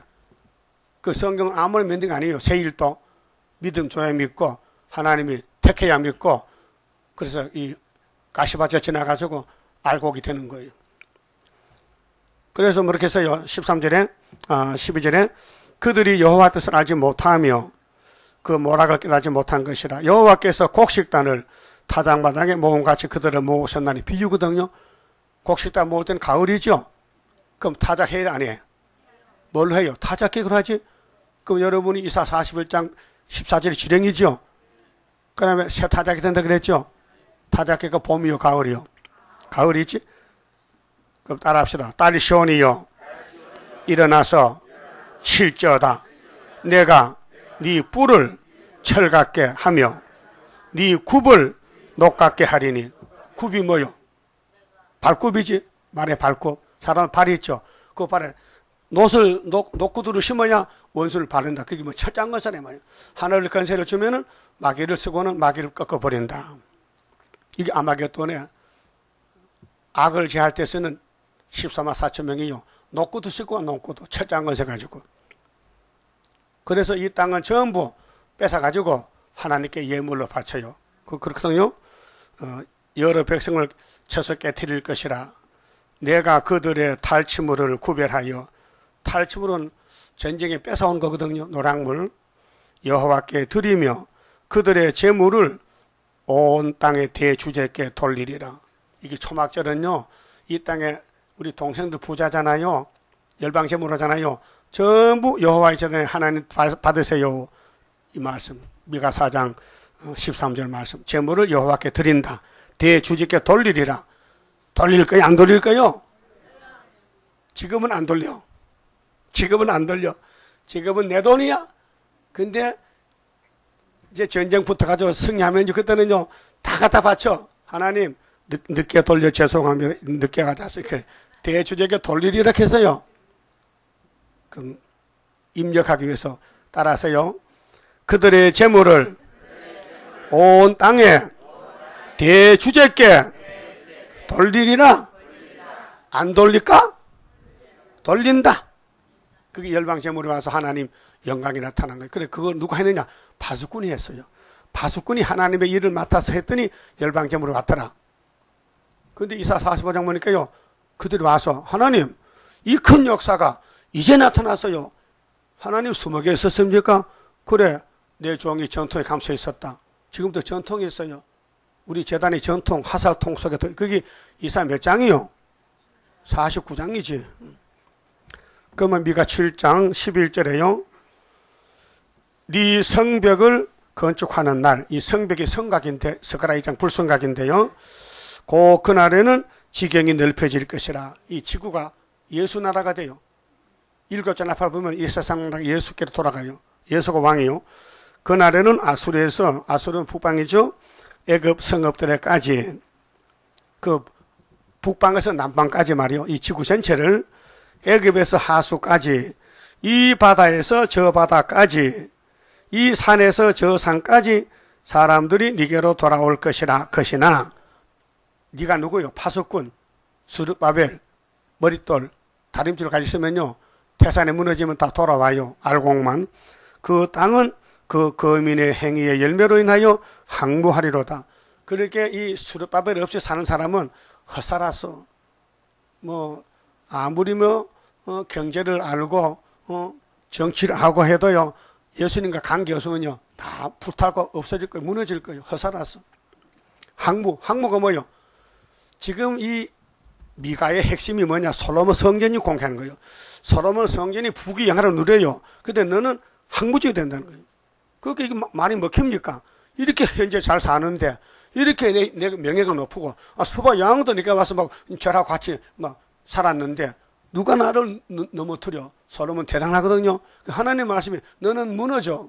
그 성경은 아무리 믿는 게 아니에요. 세일도 믿음 줘야 믿고 하나님이 택해야 믿고 그래서 이 가시밭에 지나가지고 오게 되는 거예요. 그래서 뭐 이렇게 해서요. 13절에 아, 12절에 그들이 여호와 뜻을 알지 못하며 그 모락을 깨닫지 못한 것이라 여호와께서 곡식단을 타작마당에 모음같이 그들을 모으셨나니 비유거든요. 곡식단 모을 때는 가을이죠. 그럼 타작해야 안 해? 뭘 해요? 타작기를 하지? 그럼 여러분이 이사 41장 14절이 지령이죠. 그 다음에 새 타작이 된다 그랬죠. 타작기가 봄이요, 가을이요. 가을이지? 그럼 따라 합시다. 딸이 시온이요. 일어나서 칠저다. 내가 네 뿔을 철같게 하며 네 굽을 녹같게 하리니 굽이 뭐요? 발굽이지. 말에 발굽. 사람 발이 있죠. 그 발에 녹, 녹구두를 심으냐 원수를 바른다. 그게 뭐 철장 것이네 말이야. 하늘을 건세를 주면은 마귀를 쓰고는 마귀를 꺾어버린다. 이게 아마겟돈에 악을 제할 때 쓰는 14만 4천 명이요. 녹구두 쓰고 녹구두 철장 건세 가지고. 그래서 이 땅은 전부 뺏어 가지고 하나님께 예물로 바쳐요. 그 그렇거든요. 어, 여러 백성을 쳐서 깨뜨릴 것이라 내가 그들의 탈취물을 구별하여 탈취물은 전쟁에 뺏어온 거거든요. 노랑물 여호와께 드리며 그들의 재물을 온 땅의 대주제께 돌리리라. 이게 초막절은요. 이 땅에 우리 동생들 부자잖아요. 열방 제물 하잖아요. 전부 여호와의 재단에 하나님 받으세요. 이 말씀. 미가 4장 13절 말씀. 재물을 여호와께 드린다. 대주제께 돌리리라. 돌릴 거요? 안 돌릴 거요? 지금은 안 돌려. 지금은 안 돌려. 지금은 내 돈이야. 근데 이제 전쟁 붙어가지고 승리하면 그때는요 다 갖다 바쳐. 하나님 늦, 늦게 돌려 죄송하면 늦게 가자서 이렇게 대주제게 돌리리 이렇게 해서요. 그럼 입력하기 위해서 따라서요. 그들의 재물을 온 땅에 대주제께 돌리리라. 안 돌릴까? 돌린다. 그게 열방제물이 와서 하나님 영광이 나타난 거예요. 그래, 그거 누가 했느냐? 파수꾼이 했어요. 파수꾼이 하나님의 일을 맡아서 했더니 열방제물을 왔더라. 근데 이사 45장 보니까요. 그들이 와서 하나님, 이 큰 역사가 이제 나타났어요. 하나님 수목에 있었습니까? 그래, 내 종이 전통에 감춰 있었다. 지금도 전통이 있어요. 우리 재단의 전통, 하살통 속에, 그게 이사 몇 장이요? 49장이지. 그러면 미가 7장 11절에요. 네 성벽을 건축하는 날, 이 성벽이 성각인데, 스가라 2장 불성각인데요. 그 그날에는 지경이 넓혀질 것이라. 이 지구가 예수 나라가 돼요. 일곱 장 앞을 보면 이 세상 예수께로 돌아가요. 예수가 왕이요. 그날에는 아수르에서, 아수르는 북방이죠. 애굽 성읍들에까지, 그 북방에서 남방까지 말이요. 이 지구 전체를 애굽에서 하수까지, 이 바다에서 저 바다까지, 이 산에서 저 산까지 사람들이 네게로 돌아올 것이나 것이나 네가 누구요? 파수꾼, 수르바벨, 머릿돌, 다림줄 가지으면요 태산에 무너지면 다 돌아와요. 알곡만. 그 땅은 그 거민의 행위의 열매로 인하여 항무하리로다. 그렇게 이 수르바벨 없이 사는 사람은 헛살았어. 뭐 아무리 뭐 어, 경제를 알고 어, 정치를 하고 해도요 예수님과 관계 없으면요 다 불타고 없어질 거예요 무너질 거예요 헛살았어 항무 항무가 뭐요 지금 이 미가의 핵심이 뭐냐 솔로몬 성전이 공개하는 거예요 솔로몬 성전이 부귀 영화를 누려요. 근데 너는 항무지가 된다는 거예요. 그게 이게 많이 먹힙니까? 이렇게 현재 잘 사는데 이렇게 내, 내 명예가 높고 아, 수바 양도 네가 와서 막 저랑 같이 막 살았는데 누가 나를 넘어뜨려? 솔로몬 대단하거든요. 그 하나님 말씀이 너는 무너져.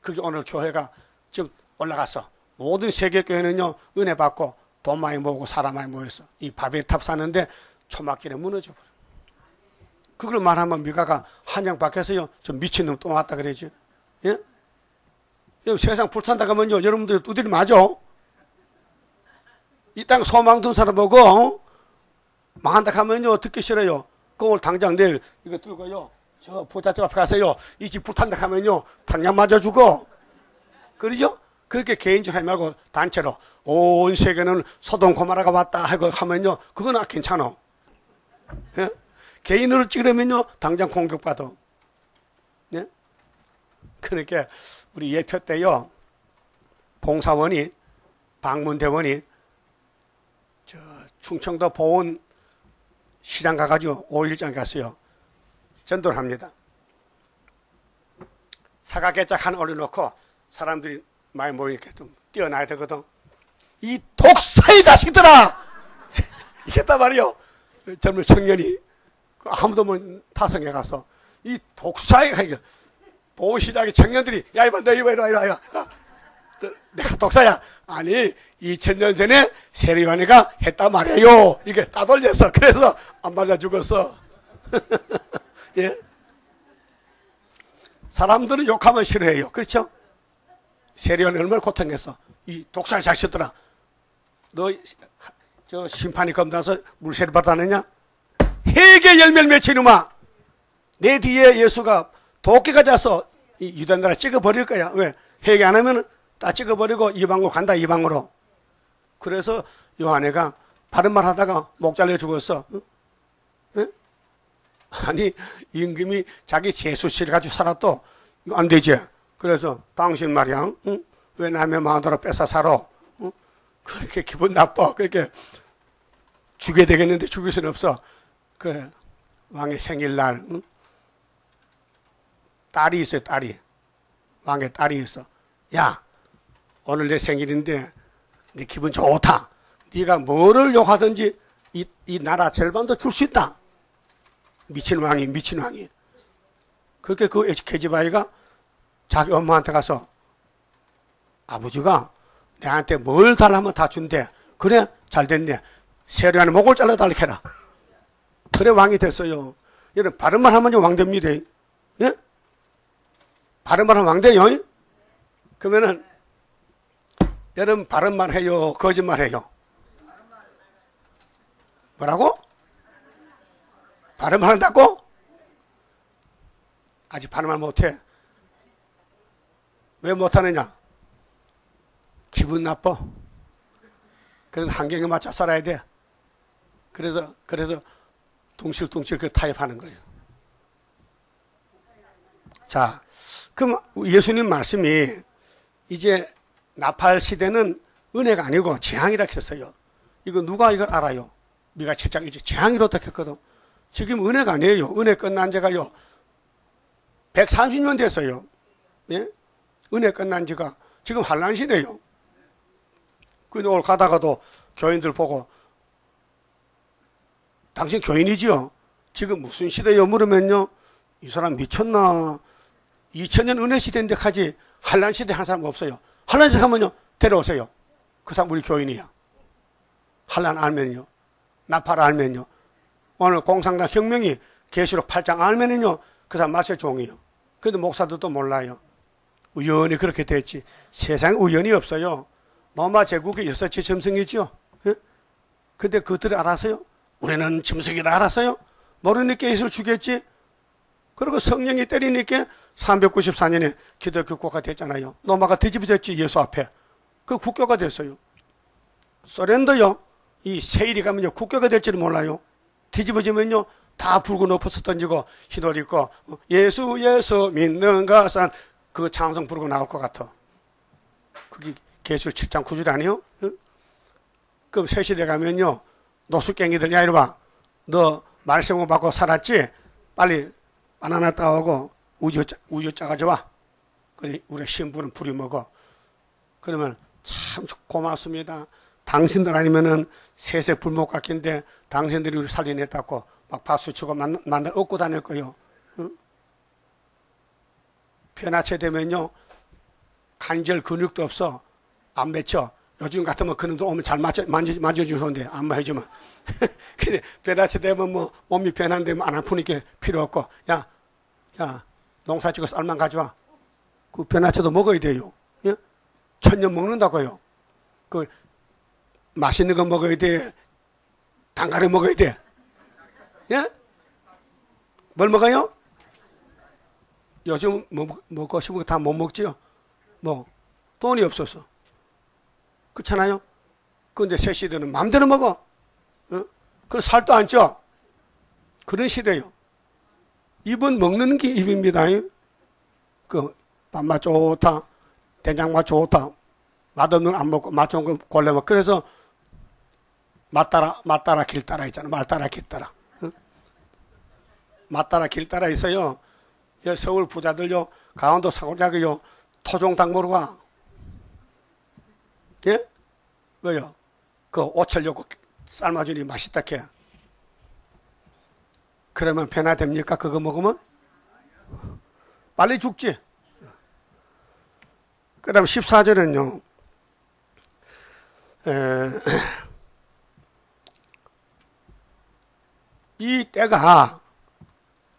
그게 오늘 교회가 지금 올라갔어 모든 세계 교회는요 은혜 받고 돈 많이 모으고 사람 많이 모였어 이 바벨탑 사는데 초막길에 무너져 버려 그걸 말하면 미가가 한양 밖에서요 좀 미친놈 또 왔다 그러지. 예? 세상 불탄다 그러면요 여러분들 두드리 맞아 이땅 소망 둔 사람 보고 망한다 하면요 듣기 싫어요. 그걸 당장 내일 이거 들고요. 저 부잣집 앞에 가서요. 이 집 불탄다 하면요 당장 맞아 주고. 그러죠? 그렇게 개인적으로 하지 말고 단체로 온 세계는 소동 고마라가 왔다 하고 하면요 그건 아 괜찮아. 예? 개인으로 찍으면요 당장 공격받아 예? 그러니까 우리 예표 때요 봉사원이 방문대원이 저 충청도 보온 시장 가가지고 5일장 갔어요. 전도를 합니다. 사과개짝 하나 올려놓고 사람들이 많이 모이니까 좀 뛰어나야 되거든. 이 독사의 자식들아! 이랬단 말이요. 젊은 청년이 그 아무도 못 타성에 가서 이 독사의 보시장의 청년들이 야 이봐 너 이봐 이봐 이봐 이봐 내가 독사야. 아니 2000년 전에 세리완이가 했단 말이에요. 이게 따돌려서 그래서 안 맞아 죽었어. 예? 사람들은 욕하면 싫어해요. 그렇죠? 세리완이 얼마나 고통했어. 이 독사를 자식들아. 너저 심판이 겁나서 물세를 받아내냐? 해계 열매를 맺힌 이놈아. 내 뒤에 예수가 도끼가 자서 이 유대 나라 찍어버릴 거야. 왜? 회개 안 하면 다 찍어버리고 이방으로 간다 이방으로 그래서 요한애가 바른 말 하다가 목 잘려 죽었어 응? 응? 아니 임금이 자기 제수씨를 가지고 살았도 이거 안 되지 그래서 당신 말이야 응? 왜 남의 마누라 뺏어 살아 응? 그렇게 기분 나빠 그렇게 죽여야 되겠는데 죽일 수는 없어 그래 왕의 생일날 응? 딸이 있어요 딸이 왕의 딸이 있어 야 오늘 내 생일인데 내 기분 좋다. 네가 뭐를 욕하든지 이, 이 나라 절반도 줄 수 있다. 미친 왕이 미친 왕이. 그렇게 그 계집아이가 자기 엄마한테 가서 아버지가 내한테 뭘 달라면 다 준대. 그래 잘 됐네. 세례하는 목을 잘라달라 해라. 그래 왕이 됐어요. 여러분 바른 말 하면 왕 됩니다. 예? 바른 말 하면 왕 돼요. 그러면은 여러분 바른 말 해요? 거짓말 해요? 뭐라고? 바른 말 한다고? 아직 바른 말 못해. 왜 못하느냐? 기분 나빠. 그래서 환경에 맞춰 살아야 돼. 그래서, 그래서 둥실둥실 그 타협하는 거예요. 자, 그럼 예수님 말씀이 이제 나팔 시대는 은혜가 아니고 재앙이라 했어요. 이거 누가 이걸 알아요? 미가 7장 이제 재앙이로 했거든. 지금 은혜가 아니에요. 은혜 끝난 지가요. 130년 됐어요. 예? 은혜 끝난 지가 지금 환란 시대요. 근데 오늘 가다가도 교인들 보고 당신 교인이지요? 지금 무슨 시대요? 물으면요. 이 사람 미쳤나? 2000년 은혜 시대인데 까지 한란 시대 한 사람 없어요. 한란식 하면요. 데려오세요. 그 사람 우리 교인이야. 한란 알면요. 나팔 알면요. 오늘 공상당 혁명이 계시록 8장 알면은요. 그 사람 마실 종이요. 그래도 목사들도 몰라요. 우연히 그렇게 됐지. 세상 우연이 없어요. 로마 제국의 여섯째 점성이지요. 예? 근데 그들이 알았어요? 우리는 짐승이라 알았어요? 모르니까 예수를 죽였지? 그리고 성령이 때리니까 394년에 기독교 국가가 됐잖아요. 로마가 뒤집어졌지, 예수 앞에. 그 국교가 됐어요. 소련도요, 이 세일이 가면요, 국교가 될지는 몰라요. 뒤집어지면요, 다 붉은 옷을 던지고 입고 어, 예수 예수 믿는 것은 그 찬송 부르고 나올 것 같아. 그게 계술 7장 9절 아니요? 그럼 새 시대 가면요, 노숙갱이들, 야, 이리 와. 너 말씀 받고 살았지? 빨리 바나나 따오고 우유, 우유 짜가져와. 그래, 우리 신부는 부리 먹어. 그러면 참 고맙습니다. 당신들 아니면은 세세 불목 같긴데 당신들이 우리 살려냈다고 막 박수 치고 만, 만나 얻고 다닐 거요. 응? 변화체 되면요. 관절 근육도 없어. 안 맺혀. 요즘 같으면 그놈 오면 잘 맞춰, 만져, 만져주는데 안 해주면. 근데 변화체 되면 뭐 몸이 변한되면 안 아프니까 필요 없고. 야, 야, 농사 짓고 쌀만 가져와. 그 변화체도 먹어야 돼요. 예? 천년 먹는다고요. 그 맛있는 거 먹어야 돼. 단가를 먹어야 돼. 예? 뭘 먹어요? 요즘 뭐 먹고 싶은 거 다 못 먹지요? 뭐 돈이 없어서 그렇잖아요? 근데 새 시대는 마음대로 먹어 어? 그 살도 안 쪄. 그런 시대요. 입은 먹는 게 입입니다. 그 밥맛 좋다, 된장맛 좋다, 맛없는 안 먹고 맛 좋은 거 골라 먹. 그래서 맛 따라 맛 따라 길 따라 있잖아. 말 따라 길 따라. 응? 맛 따라 길 따라 있어요. 서울 부자들요, 강원도 사고작이요, 토종닭 먹으러 가. 예? 왜요? 그 오철 요고 삶아주니 맛있다 캐. 그러면 변화됩니까? 그거 먹으면? 빨리 죽지. 그 다음 14절은요, 에, 이 때가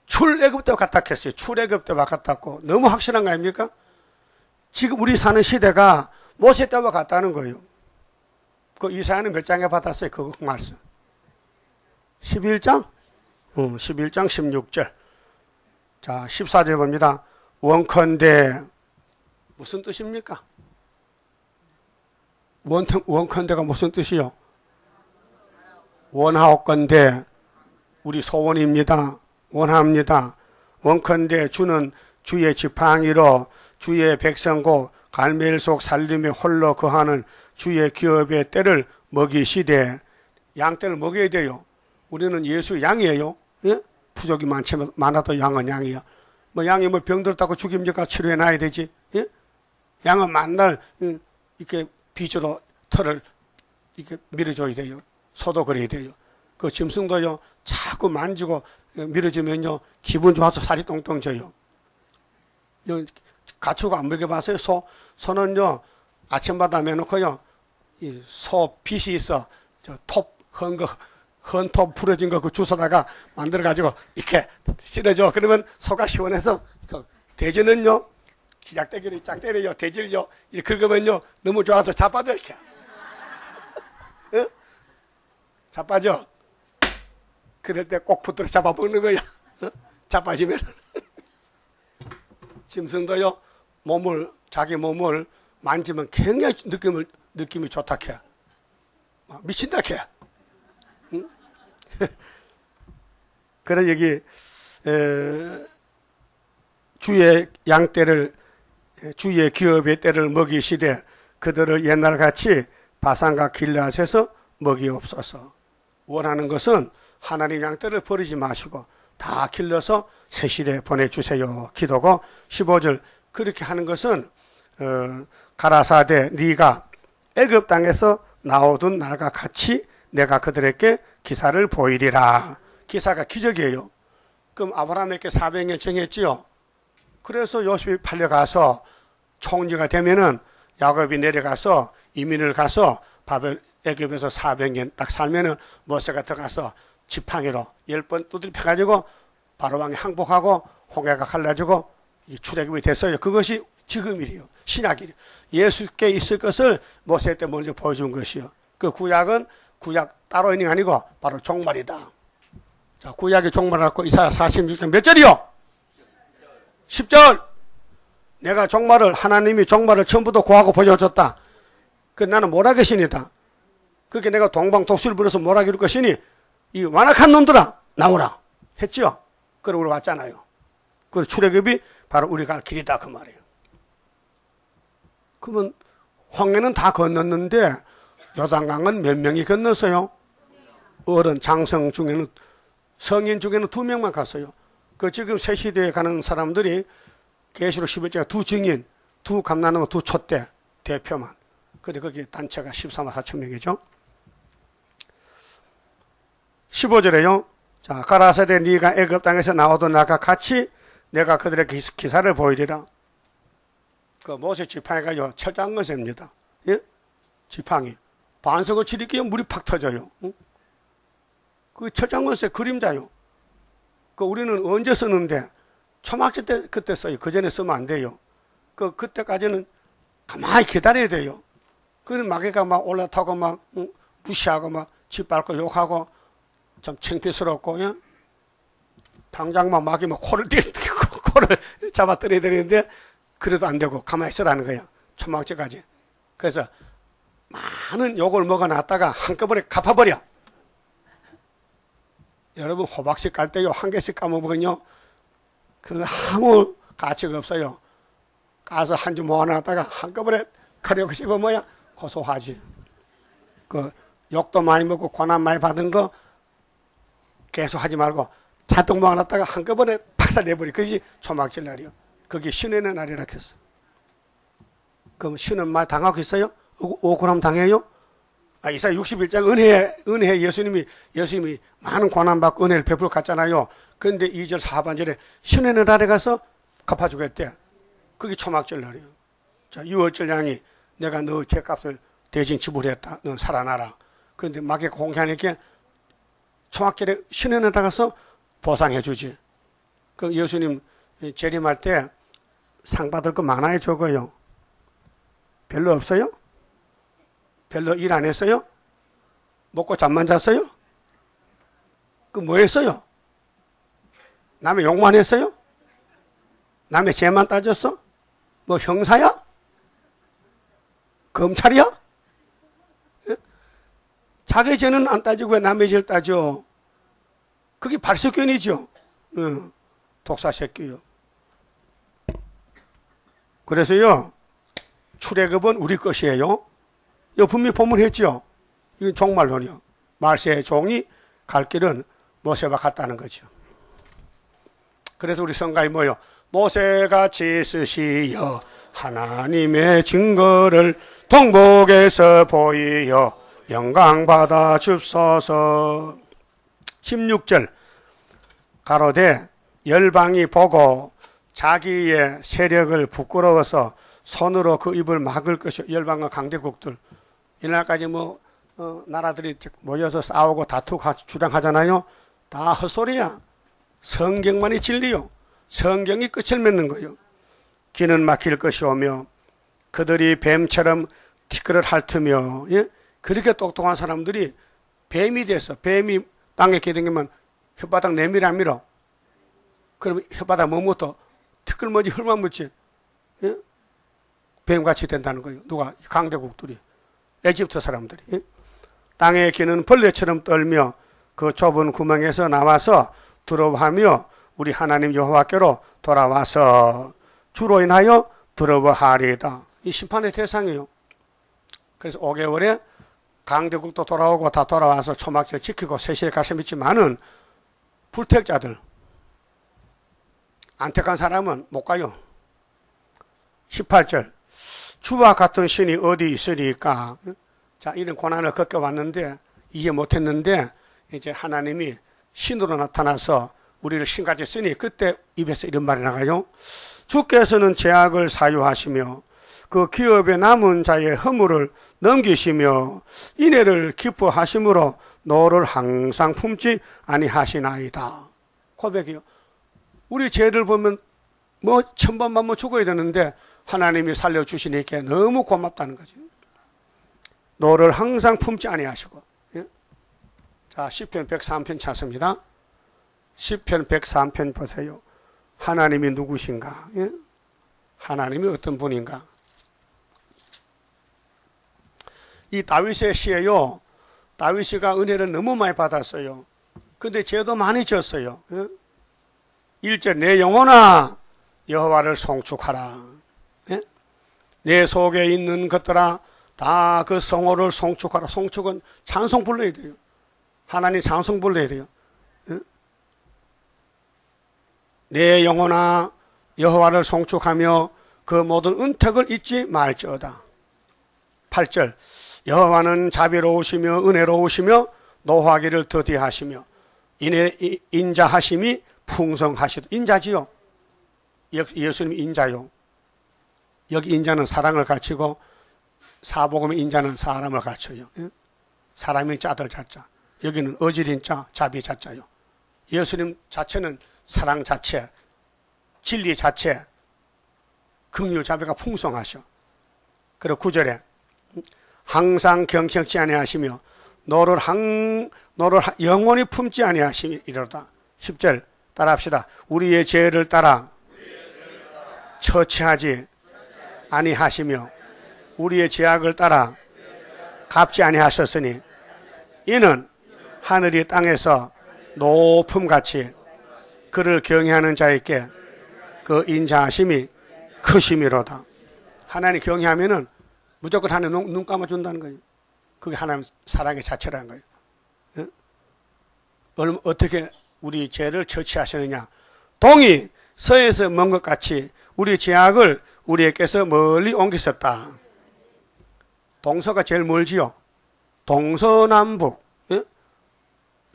출애굽 때와 같았겠어요. 출애굽 때와 같았고 너무 확실한 거 아닙니까? 지금 우리 사는 시대가 모세 때와 같다는 거예요. 그 이사야는 몇 장에 받았어요? 그 말씀. 11장? 응, 11장 16절. 자, 14절 봅니다. 원컨대 무슨 뜻입니까? 원, 원컨대가 무슨 뜻이요? 원하옵건대 우리 소원입니다. 원합니다. 원컨대 주는 주의 지팡이로 주의 백성고 갈멜 속 살림에 홀로 거하는 주의 기업의 때를 먹이시되 양떼를 먹여야 돼요. 우리는 예수 양이에요. 예? 부족이 많지만 많아도 양은 양이야. 뭐 양이 뭐 병들었다고 죽입니까? 치료해 놔야 되지. 예? 양은 만날 음, 이렇게 비주로 털을 이렇게 밀어줘야 돼요. 소도 그래야 돼요. 그 짐승도요 자꾸 만지고 밀어주면요 기분 좋아서 살이 똥똥 져요. 가축 안 먹여봤어요? 소 소는요 아침마다 매놓고요 이소 빗이 있어 저톱 헌거 헌톱 풀어진 거 그 주워다가 만들어 가지고 이렇게 실어줘 그러면 소가 시원해서 그 돼지는요 기작대기를 짝 때려요 돼지를요 이렇게 긁으면요 너무 좋아서 자빠져 이렇게 어? 자빠져 그럴 때 꼭 붙들어 잡아먹는 거야. 어? 자빠지면. 짐승도요, 몸을, 자기 몸을 만지면 굉장히 느낌을, 느낌이 좋다 캐. 미친다 캐. 응? 그래, 여기, 에, 주의 양떼를, 주의 기업의 때를 먹이시되 그들을 옛날같이 바산과 길라앗에서 먹이옵소서. 원하는 것은 하나님 양떼를 버리지 마시고 다 길러서 새실에 보내주세요. 기도고 15절 그렇게 하는 것은 어, 가라사대 네가 애굽 땅에서 나오던 날과 같이 내가 그들에게 기사를 보이리라. 기사가 기적이에요. 그럼 아브라함에게 400년 정했지요. 그래서 요셉이 팔려가서 총리가 되면은 야곱이 내려가서 이민을 가서 바벨 애굽에서 400년 딱 살면은 모세가 들어가서 지팡이로 열 번 두드려 패가지고 바로 왕이 항복하고 홍해가 갈라지고 출애굽이 됐어요. 그것이 지금이래요. 신약이래요. 예수께 있을 것을 모세 때 먼저 보여준 것이요. 그 구약은 구약 따로 있는 게 아니고 바로 종말이다. 자, 구약의 종말을 갖고 이사야 46장 몇 절이요? 10절. 내가 종말을 하나님이 종말을 처음부터 구하고 보여줬다. 그 나는 뭐라 계시니다. 그렇게 내가 동방 독수를 불어서 뭐라 기를 것이니 이 완악한 놈들아 나오라 했죠. 그러고 왔잖아요. 그 출애굽이 바로 우리가 길이다 그 말이에요. 그러면 황해는 다 건넜는데 요단강은 몇 명이 건넜어요? 어른 장성 중에는 성인 중에는 두 명만 갔어요. 그 지금 새 시대에 가는 사람들이 계시록 11장에 두 증인, 두 감나는 두 촛대 대표만. 근데 거기 단체가 14만 4천 명이죠. 15절에요. 자, 가라사대 네가 애굽 땅에서 나오던 나가 같이 내가 그들의 기사를 보이리라. 그 모세 지팡이가요 철장 것입니다. 예? 지팡이. 반석을 치리기에 물이 팍 터져요. 응? 그 철장 것의 그림자요. 그 우리는 언제 쓰는데 초막제 때 그때 써요. 그 전에 쓰면 안 돼요. 그 그때까지는 가만히 기다려야 돼요. 그런 마귀가 막 올라타고 막 응? 무시하고 막 짓밟고 욕하고 좀 창피스럽고 예? 당장 막 마귀 막 코를 띄 코를 잡아 떨어야 되는데 그래도 안 되고 가만히 있으라는 거야. 초막제까지. 그래서 많은 욕을 먹어놨다가 한꺼번에 갚아버려. 여러분 호박씨 깔 때요 한 개씩 까먹으면요 그 아무 가치가 없어요. 까서 한 주 모아놨다가 한꺼번에 가려고 씹어 뭐야 고소하지. 그 욕도 많이 먹고 고난 많이 받은 거 계속 하지 말고 자동 모아놨다가 한꺼번에 박살 내버리. 그것이 초막질 날이요. 그게 신의 날이라 했어. 그럼 신은 많이 당하고 있어요? 억울함 당해요? 아, 이사 61장 은혜, 은혜 예수님이, 예수님이 많은 고난받고 은혜를 베풀어 갔잖아요. 그런데 2절 하반절에 신의 날에 가서 갚아주겠대. 그게 초막절 날이에요. 자, 6월절 양이 내가 너 죄값을 대신 지불했다. 넌 살아나라. 그런데 마귀 공개하니까 초막절에 신의 날에 가서 보상해 주지. 그 예수님 재림할 때 상 받을 거 많아요, 적어요? 별로 없어요? 별로 일 안 했어요? 먹고 잠만 잤어요? 그 뭐 했어요? 남의 욕만 했어요? 남의 죄만 따졌어? 뭐 형사야? 검찰이야? 예? 자기 죄는 안 따지고 왜 남의 죄를 따져? 그게 발석견이죠. 응. 독사 새끼요. 그래서요, 출애굽은 우리 것이에요. 이거 분명히 본문했죠. 이건 종말론이요. 말세의 종이 갈 길은 모세와 같다는 거죠. 그래서 우리 성가이 뭐요? 모세같이 쓰시어 하나님의 증거를 동복에서 보이어 영광받아 줍소서 16절 가로되 열방이 보고 자기의 세력을 부끄러워서 손으로 그 입을 막을 것이 열방과 강대국들 이날까지 뭐 어, 나라들이 모여서 싸우고 다투고 주장하잖아요. 다 헛소리야. 성경만이 진리요. 성경이 끝을 맺는 거요. 기는 막힐 것이오며 그들이 뱀처럼 티끌을 핥으며 예? 그렇게 똑똑한 사람들이 뱀이 돼서 뱀이 땅에 기대기면 혓바닥 내밀어 안 밀어? 그러면 혓바닥 뭐부터 티끌머지 흙만 묻지 예? 뱀같이 된다는 거예요. 누가? 강대국들이. 에집트 사람들이. 예? 땅에 기는 벌레처럼 떨며 그 좁은 구멍에서 나와서 들어하며 우리 하나님 여호와께로 돌아와서 주로 인하여 들어하리이다. 이 심판의 대상이에요. 그래서 5개월에 강대국도 돌아오고 다 돌아와서 초막절 지키고 세시에 가서 믿지만은 불택자들 안택한 사람은 못 가요. 18절 주와 같은 신이 어디 있으리까? 자 이런 고난을 겪어왔는데 이해 못했는데 이제 하나님이 신으로 나타나서 우리를 신같이 쓰니 그때 입에서 이런 말이 나가요. 주께서는 제약을 사유하시며 그 기업에 남은 자의 허물을 넘기시며 인애를 기뻐하심으로 너를 항상 품지 아니하시나이다. 고백이요. 우리 죄를 보면 뭐 천번만 뭐 죽어야 되는데 하나님이 살려주시니까 너무 고맙다는 거지. 너를 항상 품지 아니하시고. 예? 자, 10편 103편 찾습니다. 10편 103편 보세요. 하나님이 누구신가? 예? 하나님이 어떤 분인가? 이 다윗의 시에요. 다윗이가 은혜를 너무 많이 받았어요. 근데 죄도 많이 졌어요. 예? 1절 내 영혼아 여호와를 송축하라. 예? 내 속에 있는 것들아 다 그 성호를 송축하라. 송축은 찬송 불러야 돼요. 하나님 찬송 불러야 돼요. 예? 내 영혼아 여호와를 송축하며 그 모든 은택을 잊지 말지어다. 8절 여호와는 자비로우시며 은혜로우시며 노하기를 더디하시며 인자하심이 풍성하시도 인자지요. 예수님 인자요. 여기 인자는 사랑을 가르치고 사복음의 인자는 사람을 가르쳐요. 사람의 자들 자자. 여기는 어질인 자, 자비 자자요. 예수님 자체는 사랑 자체, 진리 자체, 긍휼 자비가 풍성하셔. 그리고 구절에 항상 경청치 아니하시며 너를 항 너를 영원히 품지 아니하시리로다. 10절 따라 합시다. 우리의 죄를 따라 처치하지 아니하시며 우리의 죄악을 따라 갚지 아니하셨으니 이는 하늘이 땅에서 높음같이 그를 경외하는 자에게 그 인자하심이 크심이로다. 하나님 경외하면은 무조건 하나님 눈, 눈 감아준다는 거예요. 그게 하나님 사랑의 자체라는 거예요. 응? 어떻게 우리 죄를 처치하시느냐. 동이 서에서 먼 것 같이 우리 죄악을 우리에게서 멀리 옮기셨다. 동서가 제일 멀지요. 동서남북. 예?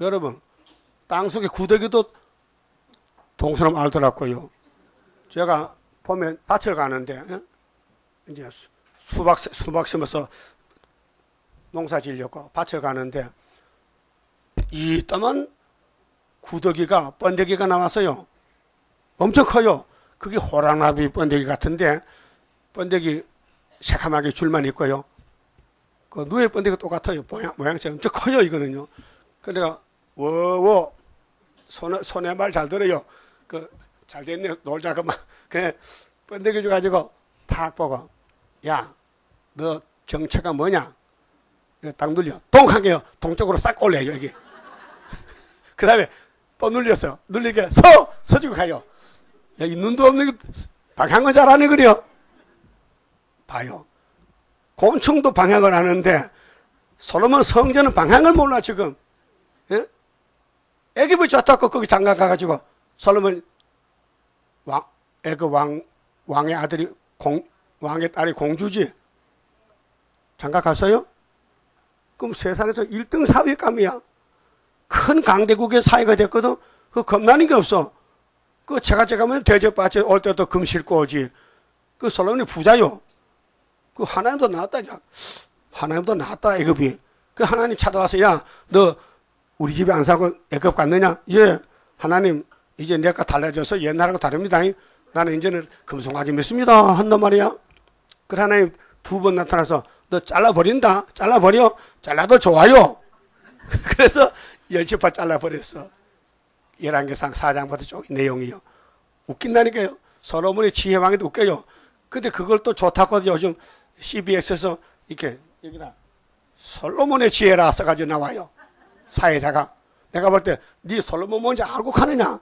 여러분, 땅속에 구더기도 동서남 알더라고요. 제가 보면 밭을 가는데 예? 이제 수박 수박 심어서 농사 지려고 밭을 가는데 이 떠만 구더기가 번데기가 나왔어요. 엄청 커요. 그게 호랑나비 번데기 같은데 번데기 새카맣게 줄만 있고요. 그 누에 번데기 똑같아요. 모양, 모양처럼 엄청 커요 이거는요. 그러니까 워워 손에 손에 말 잘 들어요. 그 잘 됐네 놀자 그만. 그래 번데기 줘가지고 탁 보고 야 너 정체가 뭐냐? 딱 눌려. 동하게요. 동쪽으로 싹 올려요 여기. 그 다음에 또 눌렸어요. 눌리게 서! 서지고 가요. 여기 눈도 없는 방향을 잘 아네 그래요. 봐요. 곤충도 방향을 아는데 솔로몬 성전은 방향을 몰라 지금. 예? 애기부 줬다고 거기 장가 가가지고 솔로몬 왕, 애그 왕, 왕의 아들이 공, 왕의 딸이 공주지. 장가 갔어요? 그럼 세상에서 1등 사위감이야. 큰 강대국의 사회가 됐거든. 그 겁나는 게 없어. 그 제가 제가 면 대접받지 올 때도 금 싣고 오지. 그 솔로몬이 부자요. 그 하나님도 나왔다. 하나님도 나왔다 애급이. 그 하나님 찾아와서 야 너 우리 집에 안 살고 애급 갔느냐? 예. 하나님 이제 내가 달라져서 옛날하고 다릅니다. 나는 이제는 금송아지 믿습니다. 한단 말이야. 그 하나님 두 번 나타나서 너 잘라버린다. 잘라버려. 잘라도 좋아요. 그래서 열치파 잘라버렸어. 열왕기상 4장부터 쭉 내용이요. 웃긴다니까요. 솔로몬의 지혜왕에도 웃겨요. 근데 그걸 또 좋다고 요즘 CBS에서 이렇게 여기다 솔로몬의 지혜라 써가지고 나와요. 사회자가. 내가 볼 때 네 솔로몬 뭔지 알고 가느냐?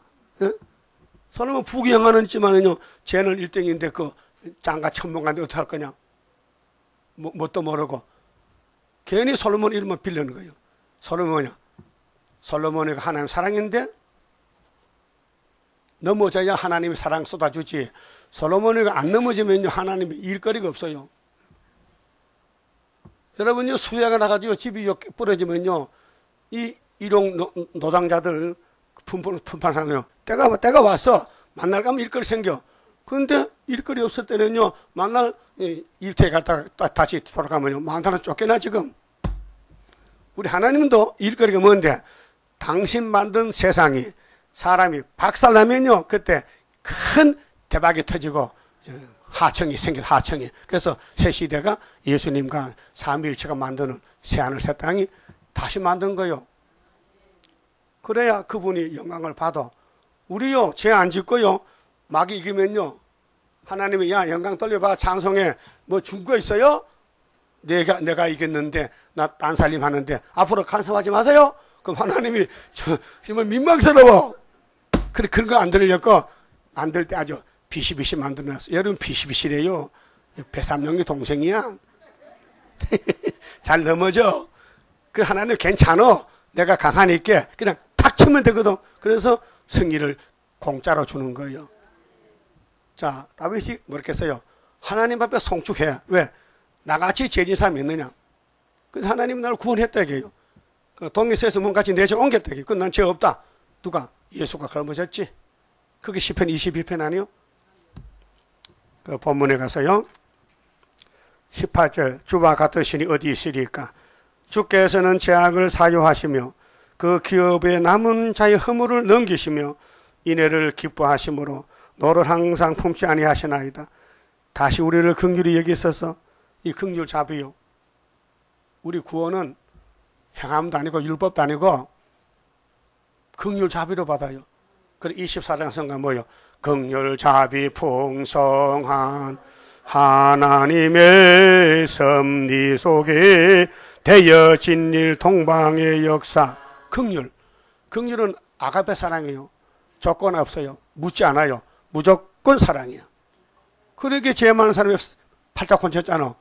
어? 솔로몬 부귀영화는 있지만은요. 쟤는 1등인데 그 장가 천문관데 어떡할 거냐? 뭐, 뭣도 모르고. 괜히 솔로몬 이름을 빌려는 거예요. 솔로몬이야. 솔로몬이 하나님 사랑인데 넘어져야 하나님이 사랑 쏟아주지. 솔로몬이 안 넘어지면요 하나님이 일거리가 없어요. 여러분요 수혜가 나가지고 집이 부러지면요 이 일용 노, 당자들 품판 품판하면요 때가 때가 왔어 만날 가면 일거리 생겨. 그런데 일거리 없을 때는요 만날 일터에 갔다가 다시 돌아가면요 많다나 쫓겨나 지금. 우리 하나님도 일거리가 뭔데 당신 만든 세상이 사람이 박살나면요 그때 큰 대박이 터지고 하청이 생겨 하청이. 그래서 새 시대가 예수님과 삼위일체가 만드는 새하늘 새 땅이 다시 만든 거요. 그래야 그분이 영광을 받아. 우리요 죄 안 짓고요 막 이기면요 하나님이 야 영광 돌려봐 찬송해 뭐 준 거 있어요? 내가 내가 이겼는데 나 딴 살림 하는데 앞으로 간섭하지 마세요. 그럼 하나님이 저 정말 민망스러워. 그래 그런 거 안 들으려고 안 들 때 아주 비시비시 만들어놨어. 여러분 비시비시래요. 배삼룡이 동생이야. 잘 넘어져. 그 하나님 괜찮어. 내가 강하니까 그냥 탁 치면 되거든. 그래서 승리를 공짜로 주는 거예요. 자, 다윗이 뭐랬겠어요? 하나님 앞에 송축해. 왜? 나같이 죄진 사람이 있느냐? 그 하나님 나를 구원했다 이게요. 그 동에서에서 뭔같이 내죄 옮겼다 이게. 그난 죄 없다. 누가? 예수가 걸머졌지. 그게 10편 22편 아니요? 그 본문에 가서요. 18절 주와 같으시니 어디 있으리까? 주께서는 죄악을 사유하시며 그 기업에 남은 자의 허물을 넘기시며 이내를 기뻐하심으로 너를 항상 품지 아니하시나이다. 다시 우리를 긍휼히 여기셔서 이 긍휼 자비요. 우리 구원은 행함도 아니고 율법도 아니고 긍휼 자비로 받아요. 그래 24장 성가 뭐요? 긍휼 자비 풍성한 하나님의 섭리 속에 되어진 일 동방의 역사 긍휼 긍휼은 아가페 사랑이에요. 조건 없어요. 묻지 않아요. 무조건 사랑이에요. 그러게 죄 많은 사람이 팔짝 혼쳤잖아.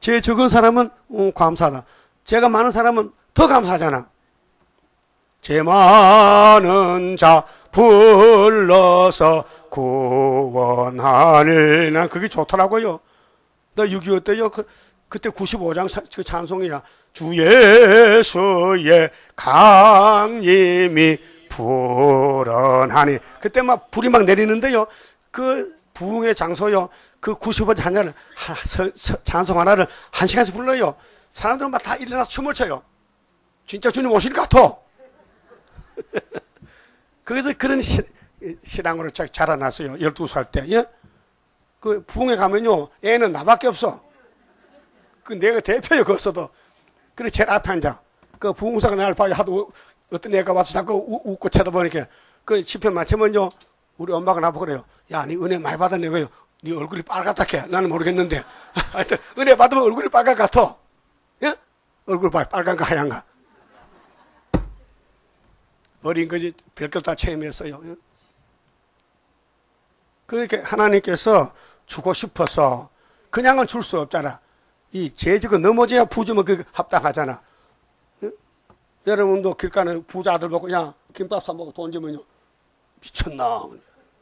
죄 적은 사람은 어, 감사하다. 죄가 많은 사람은 더 감사하잖아. 죄 많은 자 불러서 구원하니 난 그게 좋더라고요. 나 6.25 때요. 그, 그때 95장 사, 그 찬송이야. 주 예수의 강림이 불어하니 그때 막 불이 막 내리는데요. 그 부흥의 장소요. 그 90원 찬양을 찬송 하나를 한 시간씩 불러요. 사람들은 막 다 일어나서 춤을 춰요. 진짜 주님 오실 것 같아. 그래서 그런 시, 신앙으로 자라났어요. 12살 때. 예? 그 부흥에 가면요. 애는 나밖에 없어. 그 내가 대표요. 거기서도. 그래 제일 앞에 앉아. 그 부흥사가 나를 봐요. 하도 어떤 애가 와서 자꾸 우, 웃고 쳐다보니까 그 집회 마치면요. 우리 엄마가 나보고 그래요. 야, 니 은혜 많이 받았네. 왜요? 네 얼굴이 빨갛다 캐. 나는 모르겠는데. 하여튼 은혜 받으면 얼굴이 빨간 것 같아. 예? 얼굴 봐. 빨간가 하얀가. 어린 거지 별것 다 체험했어요. 예? 그렇게 하나님께서 주고 싶어서 그냥은 줄 수 없잖아. 이 재주가 넘어져야 부주면 그 합당하잖아. 예? 여러분도 길가에 부자들 보고 야 김밥 사 먹고 돈 주면요 미쳤나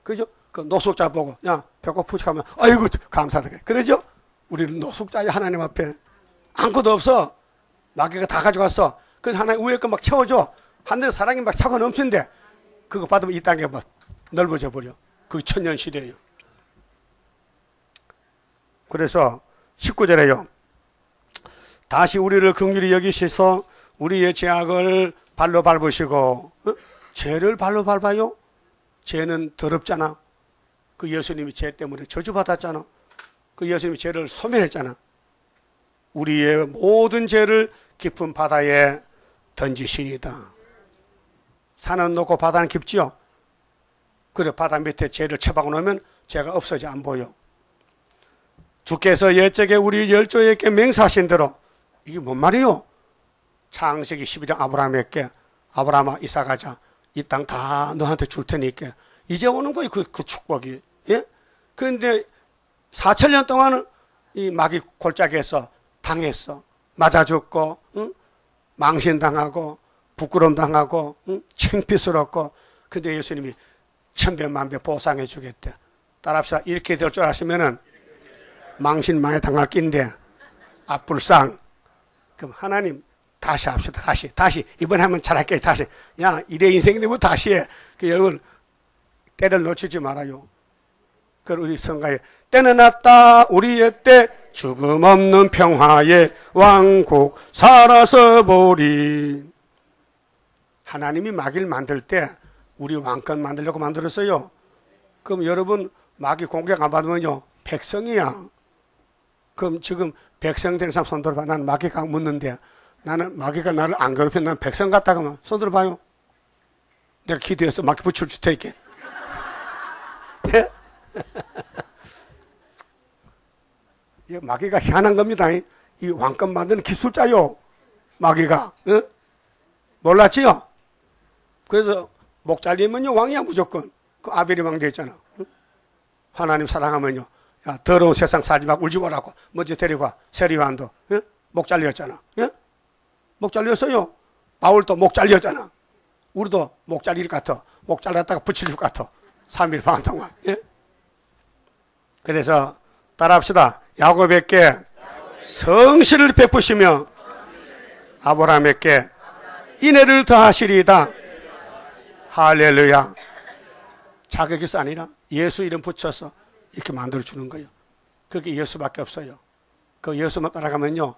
그죠? 그 노숙자 보고 야 배고프지 하면 아이고 감사하다 그러죠? 우리는 노숙자야 하나님 앞에 아무것도 없어 마귀가 다 가져갔어 그 하나님 위에 거막 채워줘 하늘에 사랑이 막 차고 넘치는데 그거 받으면 이 땅에 막 넓어져 버려 그 천년 시대예요 그래서 19절에요 다시 우리를 긍휼히 여기셔서 우리의 죄악을 발로 밟으시고 어? 죄를 발로 밟아요? 죄는 더럽잖아. 그 예수님이 죄 때문에 저주받았잖아. 그 예수님이 죄를 소멸했잖아. 우리의 모든 죄를 깊은 바다에 던지시니다. 산은 높고 바다는 깊지요. 그래 바다 밑에 죄를 처박아 놓으면 죄가 없어져 안 보여. 주께서 옛적에 우리 열조에게 맹사하신 대로 이게 뭔 말이요? 창세기 12장 아브라함에게 아브라함아 이사 가자. 이 땅 다 너한테 줄 테니까 이제 오는 거예요. 그, 그 축복이. 예? 그런데 4천 년 동안은 이 마귀 골짜기에서 당했어. 맞아 죽고, 응? 망신당하고, 부끄럼 당하고, 응? 창피스럽고. 근데 예수님이 천배 만배 보상해 주겠대. 따라합시다. 이렇게 될줄 아시면은 망신 많이 당할 낀데, 앞불상. 그럼 하나님 다시 합시다. 다시. 다시. 이번에 하면 잘할게. 다시. 야, 이래 인생인데 뭐 다시 해. 그 여러분, 때를 놓치지 말아요. 그 우리 성가에 때는 났다. 우리의 때 죽음 없는 평화의 왕국 살아서 보리. 하나님이 마귀를 만들 때 우리 왕권 만들려고 만들었어요. 그럼 여러분 마귀 공격 안 받으면요. 백성이야. 그럼 지금 백성 된 사람 손 들어봐. 난 마귀가 묻는데 나는 마귀가 나를 안 괴롭혀. 난 백성 같다 그러면 손 들어봐요. 내가 기도해서 마귀 붙일 줄 테니까. 예? 이 마귀가 희한한 겁니다. 이- 이 왕권 만드는 기술자요. 마귀가. 어? 몰랐지요? 그래서 목 잘리면요 왕이야 무조건. 그 아벨이 왕. 응? 하나님 사랑하면요. 야 더러운 세상 살지 말고 울지 말라고 먼저 데리고 세리완도 예? 목 잘렸잖아. 예? 목 잘렸어요. 바울도 목 잘렸잖아. 우리도 목 잘릴 것 같아. 목 잘랐다가 붙일 것 같아. 3일 반 동안. 예? 그래서 따라합시다. 야곱에게 성실을 베푸시며 아브라함에게 인애를 더하시리이다. 할렐루야. 자격이서 아니라 예수 이름 붙여서 이렇게 만들어 주는 거예요. 그게 예수밖에 없어요. 그 예수만 따라가면요.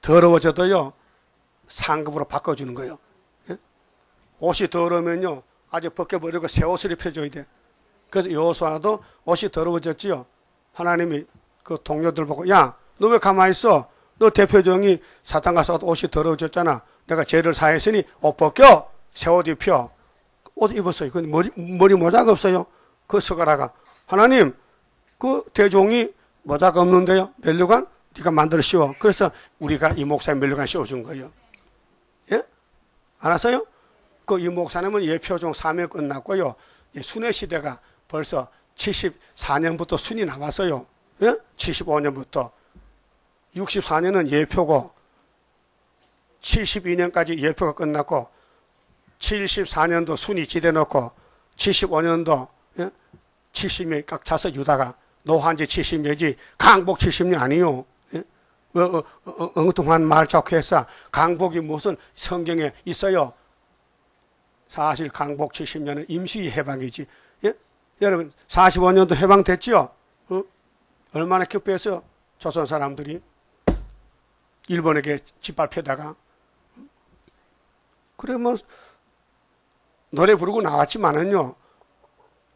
더러워져도요. 상급으로 바꿔주는 거예요. 예? 옷이 더러우면요. 아직 벗겨버리고 새 옷을 입혀줘야 돼. 그래서 여호수아도 옷이 더러워졌지요. 하나님이 그 동료들 보고 야, 너 왜 가만히 있어? 너 대표종이 사탄 가서 옷이 더러워졌잖아. 내가 죄를 사했으니 옷 벗겨 새 옷 입혀. 옷 입었어요. 그 머리 머리 모자가 없어요. 그 서가라가 하나님 그 대종이 모자가 없는데요. 멜류관 네가 만들어 씌워. 그래서 우리가 이 목사의 멜류관 씌워준 거예요. 예? 알았어요? 그 이 목사님은 예표종 사명 끝났고요. 이 순회 시대가 벌써 74년부터 순이 나왔어요. 예? 75년부터 64년은 예표고 72년까지 예표가 끝났고 74년도 순이 지대놓고 75년도 예? 70년 깍 차서 유다가 노한 지 70년이지 강복 70년 아니요. 예? 어, 어, 어, 엉뚱한 말 자꾸 해서 강복이 무슨 성경에 있어요. 사실 강복 70년은 임시 해방이지. 예? 여러분 45년도 해방됐지요. 어? 얼마나 기뻐했어요. 조선 사람들이 일본에게 짓밟혀다가 그래 뭐 노래 부르고 나왔지만은요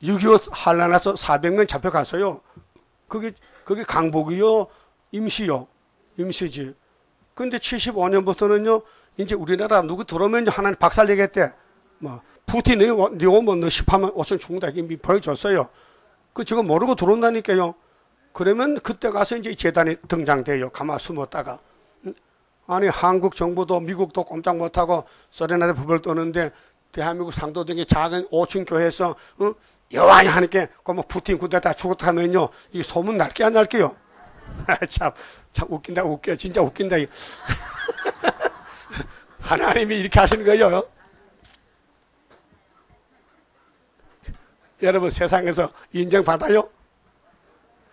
6.25 한란나서 400명 잡혀갔어요. 그게 그게 강복이요 임시요 임시지. 근데 75년부터는요 이제 우리나라 누구 들어오면 하나님 박살내겠대. 뭐 푸틴이 네 오면 너 10하면 오천 죽는다 이미 벌어졌어요. 그 지금 모르고 들어온다니까요. 그러면 그때 가서 이제 재단이 등장돼요. 가만 숨었다가. 아니 한국 정부도 미국도 꼼짝 못하고 소련한테 법을 떠는데 대한민국 상도 등의 작은 5층 교회에서 어? 여와야 하니까 그뭐 푸틴 군대 다 죽었다 하면요 이 소문 날게 안 날게요 참, 참 웃긴다 웃겨 진짜 웃긴다 하나님이 이렇게 하시는 거예요 여러분 세상에서 인정받아요?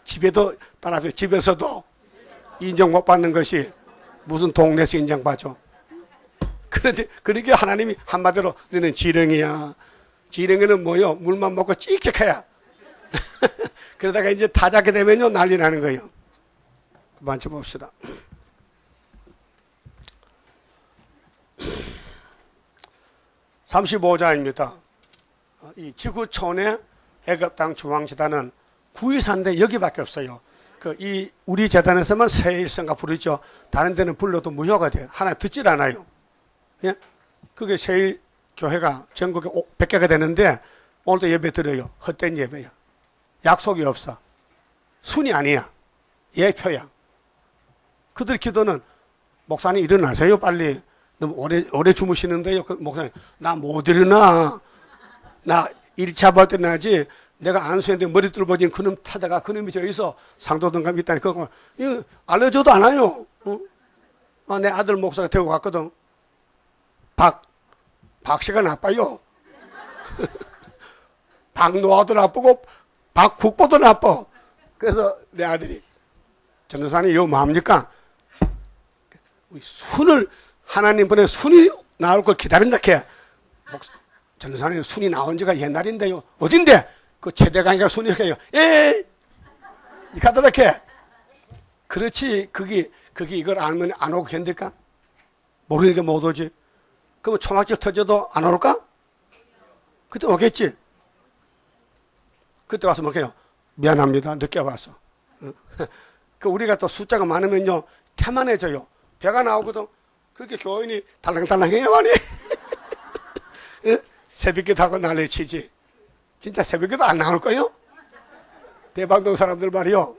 집에도 따라서 집에서도 인정 못 받는 것이 무슨 동네에서 인정받죠? 그런데 그러게 하나님이 한마디로 너는 지렁이야. 지렁이는 뭐요? 물만 먹고 찍찍해야. 그러다가 이제 타작게 되면요 난리 나는 거예요. 그만 좀 봅시다. (35장입니다) 이 지구촌의 애굽 땅 중앙재단은 구이산데 여기밖에 없어요. 그 이 우리 재단에서만 세일성가 부르죠. 다른 데는 불러도 무효가 돼요. 하나 듣질 않아요. 예? 그게 세일 교회가 전국에 100개가 되는데 오늘도 예배 드려요. 헛된 예배야. 약속이 없어. 순이 아니야. 예표야. 그들 기도는 목사님 일어나세요 빨리. 너무 오래 오래 주무시는데요. 그 목사님 나 못 일어나. 나 1차 볼 때 나지. 내가 안수했는데 머리 뚫어진 그놈 타다가 그놈이 저기서 상도동감 있다니 그거 이거 알려줘도 않아요. 어? 아, 내 아들 목사가 데리고 갔거든. 박 박씨가 나빠요. 박노아도 나쁘고 박국보도 나빠. 그래서 내 아들이 전도사님 이거 뭐합니까? 순을 하나님 보내 순이 나올 걸 기다린다 캐. 전도사님 순이 나온 지가 옛날인데요. 어딘데? 그 최대강이가 순이 해요. 예. 이 가더라 캐. 그렇지. 그게 그게 이걸 알면 안 오고 견딜까? 모르니까 못 오지. 그럼 초막지 터져도 안 올까? 그때 오겠지. 그때 와서 뭐게요? 미안합니다. 늦게 와서. 어. 그 우리가 또 숫자가 많으면요 태만해져요. 배가 나오거든. 그렇게 교인이 달랑달랑해요 많이. 어? 새벽에 타고 난리 치지. 진짜 새벽에도 안 나올 거요? 대방동 사람들 말이요. 어?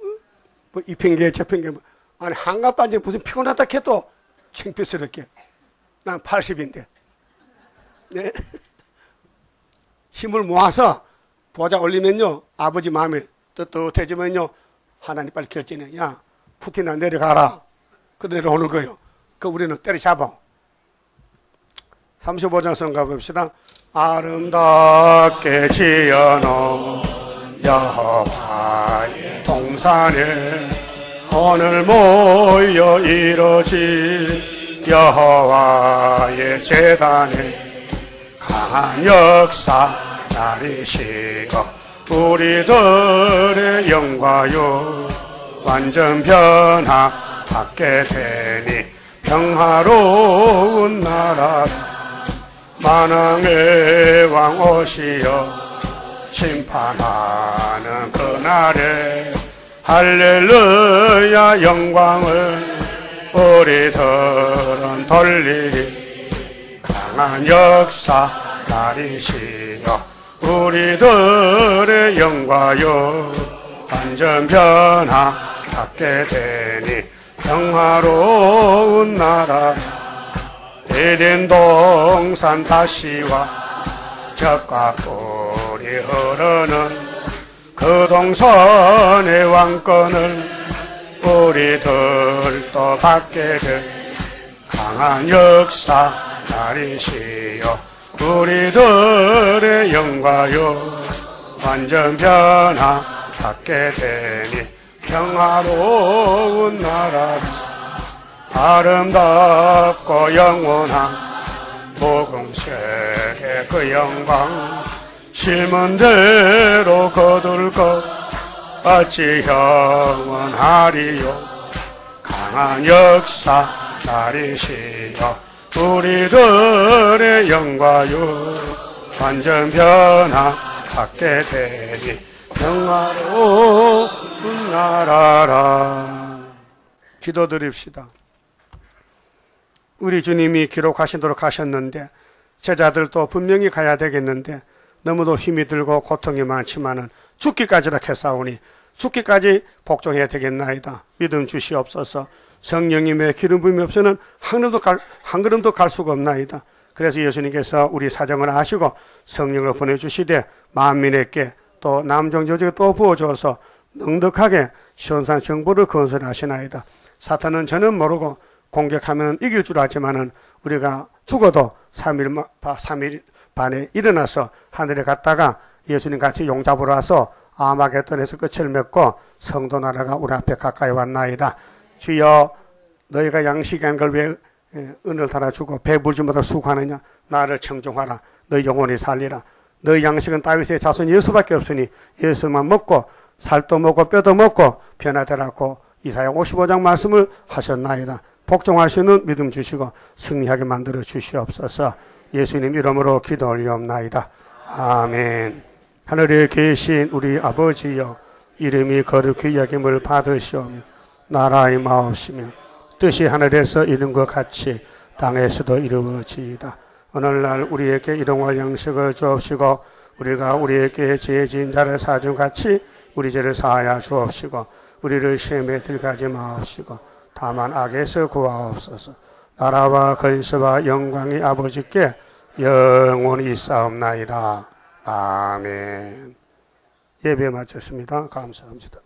뭐이 핑계 저 핑계 뭐. 아니 한갑 반지 무슨 피곤하다 해도 창피스럽게. 난 80인데. 네. 힘을 모아서 보자 올리면요. 아버지 마음에 떳떳해지면요. 하나님 빨리 결정해. 야, 푸틴아 내려가라. 그 내려오는 거예요. 그 우리는 때려잡아. 35장 성가 봅시다. 아름답게 지어놓은 여호와의 동산에 오늘 모여 이루어진 여호와의 재단에 강한 역사 나리시고 우리들의 영과요 완전 변화 받게 되니 평화로운 나라 만왕의 왕 오시어 심판하는 그날에 할렐루야 영광을 우리들은 돌리리 강한 역사 나리시여. 우리들의 영과요 완전 변화 받게 되니 평화로운 나라. 에덴 동산 다시와 적과 꿀이 흐르는 그 동선의 왕권을 우리들도 받게 될 강한 역사 날이시여 우리들의 영과요 완전 변화 받게 되니 평화로운 나라 아름답고 영원한 복음색의 그 영광 실문 대로 거둘 것 어찌 영원하리요. 강한 역사 날이시여 우리들의 영과요 완전 변화 받게 되니 평화로운 나라라 기도드립시다 우리 주님이 기록하시도록 하셨는데 제자들도 분명히 가야 되겠는데 너무도 힘이 들고 고통이 많지만은 죽기까지라 했사오니 죽기까지 복종해야 되겠나이다. 믿음 주시옵소서. 성령님의 기름 부음이 없으면 한 걸음도 갈, 한 걸음도 갈 수가 없나이다. 그래서 예수님께서 우리 사정을 아시고 성령을 보내주시되 만민에게 또 남정 저지에 또 부어줘서 넉넉하게 시원산 정부를 건설하시나이다. 사탄은 저는 모르고 공격하면 이길 줄 알지만은 우리가 죽어도 3일, 3일 반에 일어나서 하늘에 갔다가 예수님 같이 용 잡으러 와서 아마겟돈에서 끝을 맺고 성도 나라가 우리 앞에 가까이 왔나이다. 주여 너희가 양식한 걸왜 은을 달아주고 못하 수고하느냐? 나를 청종하라. 너 영혼이 살리라. 너희 양식은 다윗의 자손 예수밖에 없으니 예수만 먹고 살도 먹고 뼈도 먹고 변화되라고 이사야 55장 말씀을 하셨나이다. 복종할 수 있는 믿음 주시고 승리하게 만들어 주시옵소서. 예수님 이름으로 기도 올리옵나이다. 아멘. 하늘에 계신 우리 아버지여 이름이 거룩히 여김을 받으시오며 나라의 마옵시며 뜻이 하늘에서 이룬 것 같이 땅에서도 이루어지이다. 오늘날 우리에게 이동할 양식을 주옵시고 우리가 우리에게 죄진 자를 사준 같이 우리 죄를 사하여 주옵시고 우리를 시험에 들가지 마옵시고 다만 악에서 구하옵소서. 나라와 근세와 영광이 아버지께 영원히 있사옵나이다. 아멘. 예배 마쳤습니다. 감사합니다.